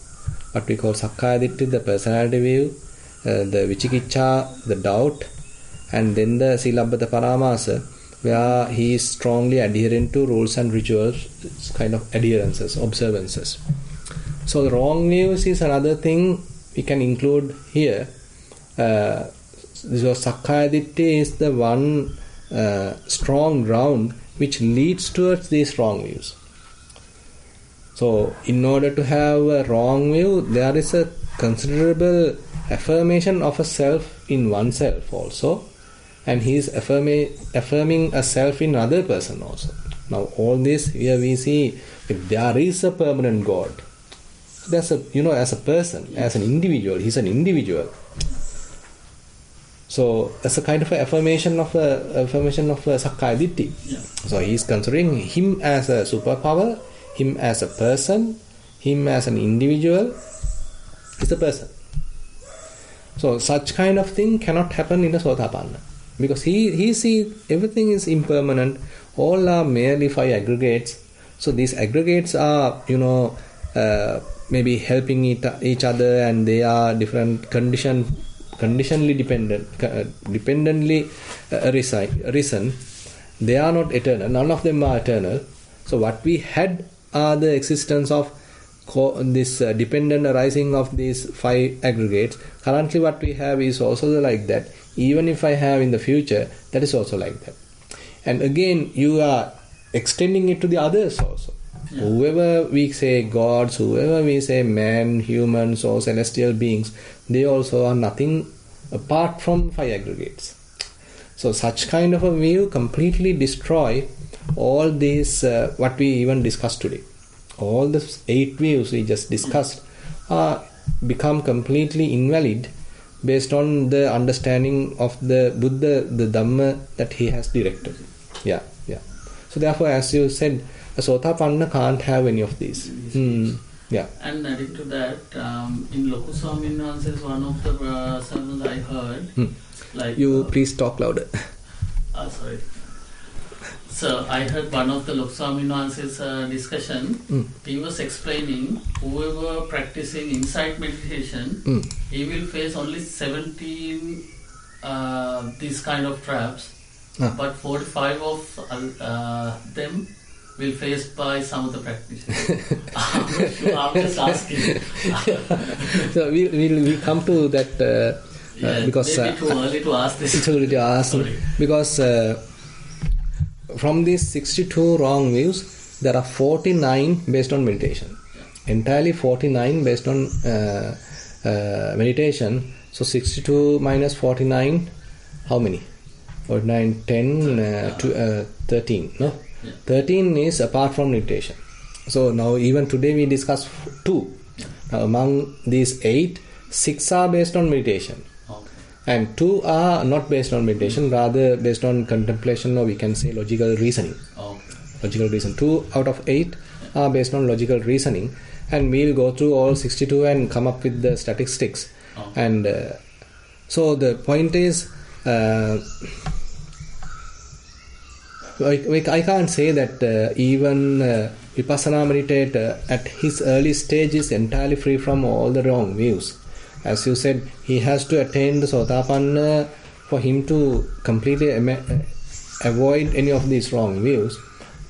What we call sakkaya ditti, the personality view, uh, the vichikicha, the doubt, and then the silabbata paramasa, where he is strongly adherent to rules and rituals, kind of adherences, observances. So the wrong views is another thing we can include here. Uh, so Sakkaya Ditti is the one uh, strong ground which leads towards these wrong views. So, in order to have a wrong view, there is a considerable affirmation of a self in oneself also, and he is affirming, affirming a self in other person also. Now, all this here we see if there is a permanent God. That's a you know as a person, as an individual, he's an individual. So that's a kind of affirmation of a affirmation of a Sakkaya Ditti. yeah, So he is considering him as a superpower, him as a person, him as an individual is a person. So such kind of thing cannot happen in a Sotapanna. Because he, he sees everything is impermanent, all are merely five aggregates. So these aggregates are, you know, uh, maybe helping each, each other and they are different condition conditionally dependent uh, dependently uh, risen they are not eternal. None of them are eternal. So what we had are the existence of co- this uh, dependent arising of these five aggregates. Currently what we have is also like that. Even if i have in the future that is also like that. And again you are extending it to the others also. Yeah. whoever we say gods whoever we say man humans or celestial beings they also are nothing apart from five aggregates so such kind of a view completely destroy all these uh, what we even discussed today all the eight views we just discussed are become completely invalid based on the understanding of the buddha the dhamma that he has directed yeah yeah So therefore, as you said, a Sotapanna can't have any of these. Hmm. Yeah. And adding to that, um, in Loku Swaminwahanse, one of the uh, sermons I heard, Hmm. like You uh, please talk louder. uh, sorry. So I heard one of the Loku Swaminwahanse uh, discussion. Mm. He was explaining whoever practicing insight meditation, Mm. he will face only 17 uh, these kind of traps, Ah. but 45 of uh, uh, them will face by some of the practitioners. I'm not sure, I'm just asking. so we'll, we'll, we'll come to that uh, yeah, uh, because maybe uh, too early to ask this. it's already asked Sorry. because uh, from these 62 wrong views there are 49 based on meditation entirely 49 based on uh, uh, meditation so 62 minus 49 how many 49 10 uh, two, uh, 13 no Yeah. 13 is apart from meditation so now even today we discuss two now among these eight six are based on meditation Okay. and two are not based on meditation rather based on contemplation or we can say logical reasoning Okay. logical reason two out of eight are based on logical reasoning and we'll go through all 62 and come up with the statistics Okay. and uh, so the point is uh, I, I can't say that uh, even uh, Vipassana meditator at his early stage is entirely free from all the wrong views. As you said, he has to attain the Sotapanna for him to completely ema- avoid any of these wrong views.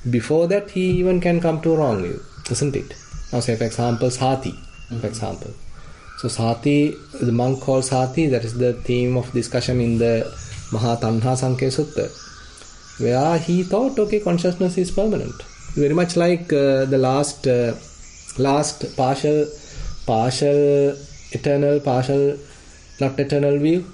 Before that, he even can come to a wrong view, isn't it? Now, say for example, Sati, for example. So Sati, the monk called Sati, that is the theme of discussion in the Mahatanha Sankhaya Sutta, where he thought, okay, consciousness is permanent. Very much like uh, the last, uh, last partial, partial eternal, partial not eternal view.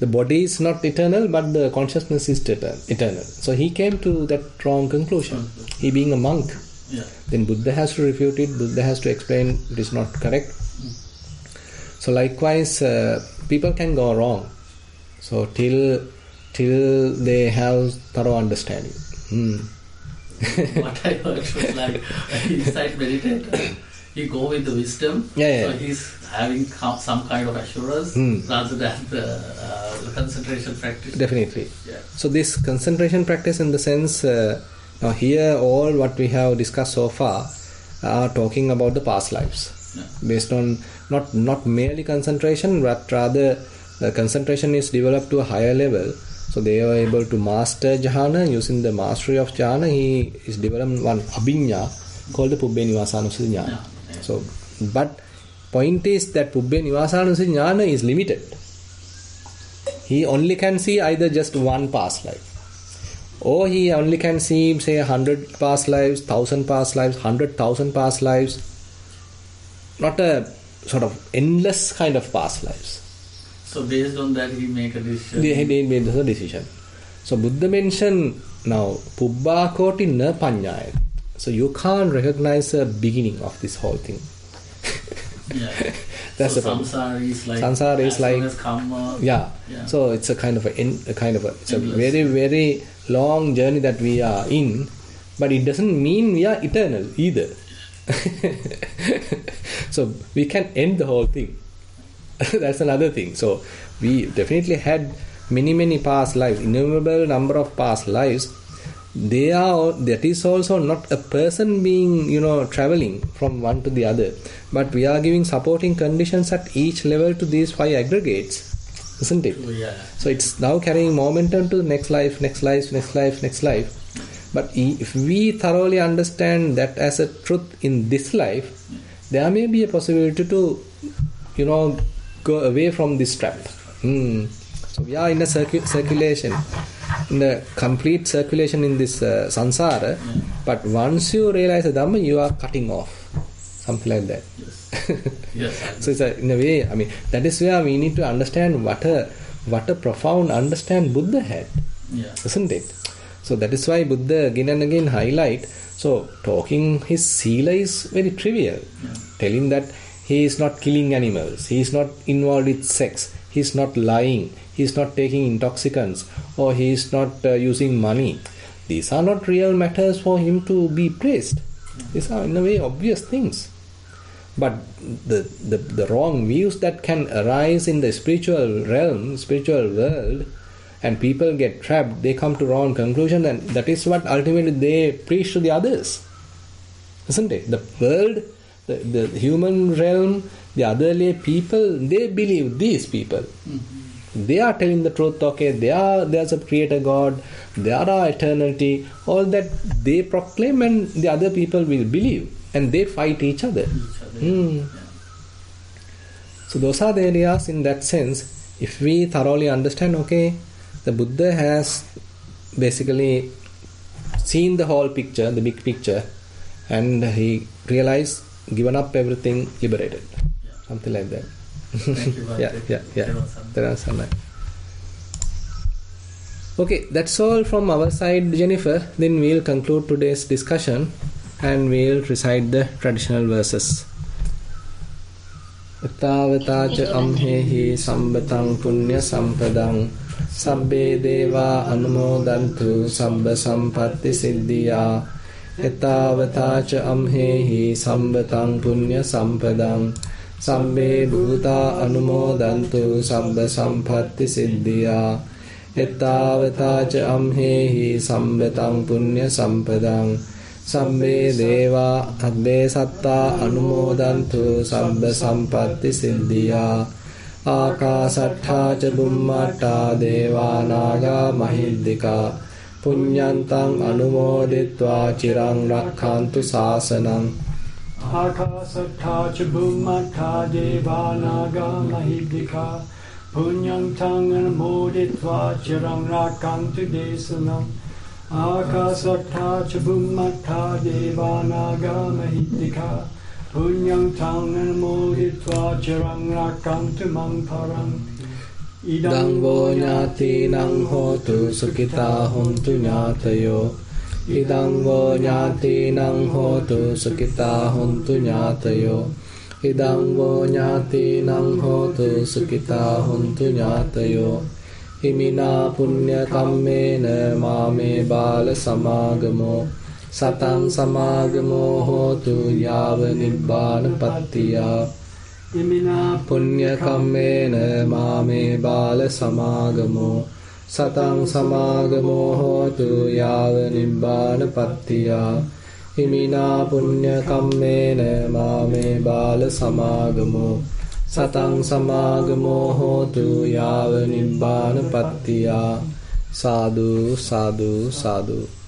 The body is not eternal, but the consciousness is eternal. So he came to that wrong conclusion. He being a monk, Yeah. then Buddha has to refute it, Buddha has to explain it is not correct. So likewise, uh, people can go wrong. So till till they have thorough understanding. Hmm. what I heard was like insight meditator, he go with the wisdom. Yeah, yeah. So he's having some kind of assurance Hmm. rather than the, uh, the concentration practice. Definitely. Yeah. So this concentration practice, in the sense, uh, now here all what we have discussed so far are talking about the past lives, Yeah. based on not not merely concentration, but rather the concentration is developed to a higher level. So they are able to master jhana using the mastery of jhana. He is developing one abhinya called the Pubbe Nivasanusati. So, but point is that Pubbe Nivasanusati is limited. He only can see either just one past life, or he only can see, say, a hundred past lives, thousand past lives, hundred thousand past lives. Not a sort of endless kind of past lives. So based on that, he make a decision. They, they made the decision. So Buddha mentioned now Pubba Koti na Panyaya. So you can't recognize the beginning of this whole thing. Yeah. That's so the samsara is like Samsara is like- as karma. Yeah. Yeah. So it's a kind of a, in, a kind of a it's a very very long journey that we are in, but it doesn't mean we are eternal either. so we can end the whole thing. That's another thing. So we definitely had many many past lives, innumerable number of past lives. They are that is also not a person being you know traveling from one to the other, but we are giving supporting conditions at each level to these five aggregates, isn't it? So, yeah. So it's now carrying momentum to the next life, next life, next life, next life. But if we thoroughly understand that as a truth in this life, there may be a possibility to, you know, go away from this trap. Hmm. So we are in a circu- circulation, in a complete circulation in this uh, samsara. But once you realize the Dhamma, you are cutting off. Something like that. Yes. Yes. So it's a, in a way, I mean, that is where we need to understand what a what a profound understand Buddha had, yeah. isn't it? So that is why Buddha again and again highlight. So talking his sila is very trivial. Yeah. Telling that he is not killing animals, he is not involved with sex, he is not lying, he is not taking intoxicants, or he is not uh, using money. these are not real matters for him to be praised. These are, in a way, obvious things. But the, the, the wrong views that can arise in the spiritual realm, spiritual world, and people get trapped, they come to wrong conclusion, and that is what ultimately they preach to the others. Isn't it? The world, the, the human realm, the other lay people, they believe these people. They are telling the truth, okay, they are there's a creator God, there are eternity, all that they proclaim and the other people will believe and they fight each other. Each other. Hmm. So those are the areas in that sense. If we thoroughly understand, okay, the Buddha has basically seen the whole picture, the big picture, and he realized, given up everything, liberated. Yeah. Something like that. Thank you, yeah, Bharat. yeah, yeah. Theravada. Theravada. Okay, that's all from our side, Jennifer. Then we'll conclude today's discussion and we'll recite the traditional verses. එතාවතාච අම්හෙහි සම්බතං පුුණ්්‍ය සම්පදං සබ්බේ දේවා අනුමෝදන්තු සබ්බ සම්පත්ති සිද්ධියා එතාවතාච අම්හෙහි සම්බතං පුුණ්්‍ය සම්පදං සම්බේ භූතා අනුමෝදන්තු සබ්බ සම්පත්ති සිද්ධියා එත්තාවතාච අම්හෙහි සම්බතං පුුණ්්‍ය සම්පදං සම්බේ දේවා අබ්බේ සත්තා අනුමෝදන්තු සබ්බ සම්පත්ති සිද්ධියා ආකාසට්ඨා ච බුම්මට්ටා දේවානාගා මහිද්దికා พุญญันตังอนุโมดิตวาจิรังรักขันตุศาสนังอาคาสัทธาชบุมัคคาเดวานากามหิติกาพุญญังทังอนุโมดิตวาจิรังรักขันตุเดสนังอาคาสัทธาชบุมัคคาเดวานากามหิติกาพุญญังทังอนุโมดิตวาจิรังรักขันตุมังพารัง ඉදං වෝ ඥාතිනං හෝතු සුඛිතා හොන්තු ඥාතයෝ ඉදං වෝ ඥාතිනං හෝතු සුඛිතා හොන්තු ඥාතයෝ ඉදං වෝ ඥාතිනං හෝතු සුඛිතා හොන්තු ඥාතයෝ හිමිනා පුඤ්ඤ කම්මේන මාමේ බාල සමාගමෝ සතං සමාගමෝ හෝතු යාව නිබ්බානපත්තියා ඉමිනා පුඤ්ඤ කම්මේන මාමේ බාල සමාගමෝ සතං සමාගමෝ හෝතු යාව නිබ්බානපත්තියා හිමිනා පුඤ්ඤ කම්මේන මාමේ බාල සමාගමෝ සතං සමාගමෝ හෝතු යාව නිබ්බානපත්තියා සාදු සාදු සාදු.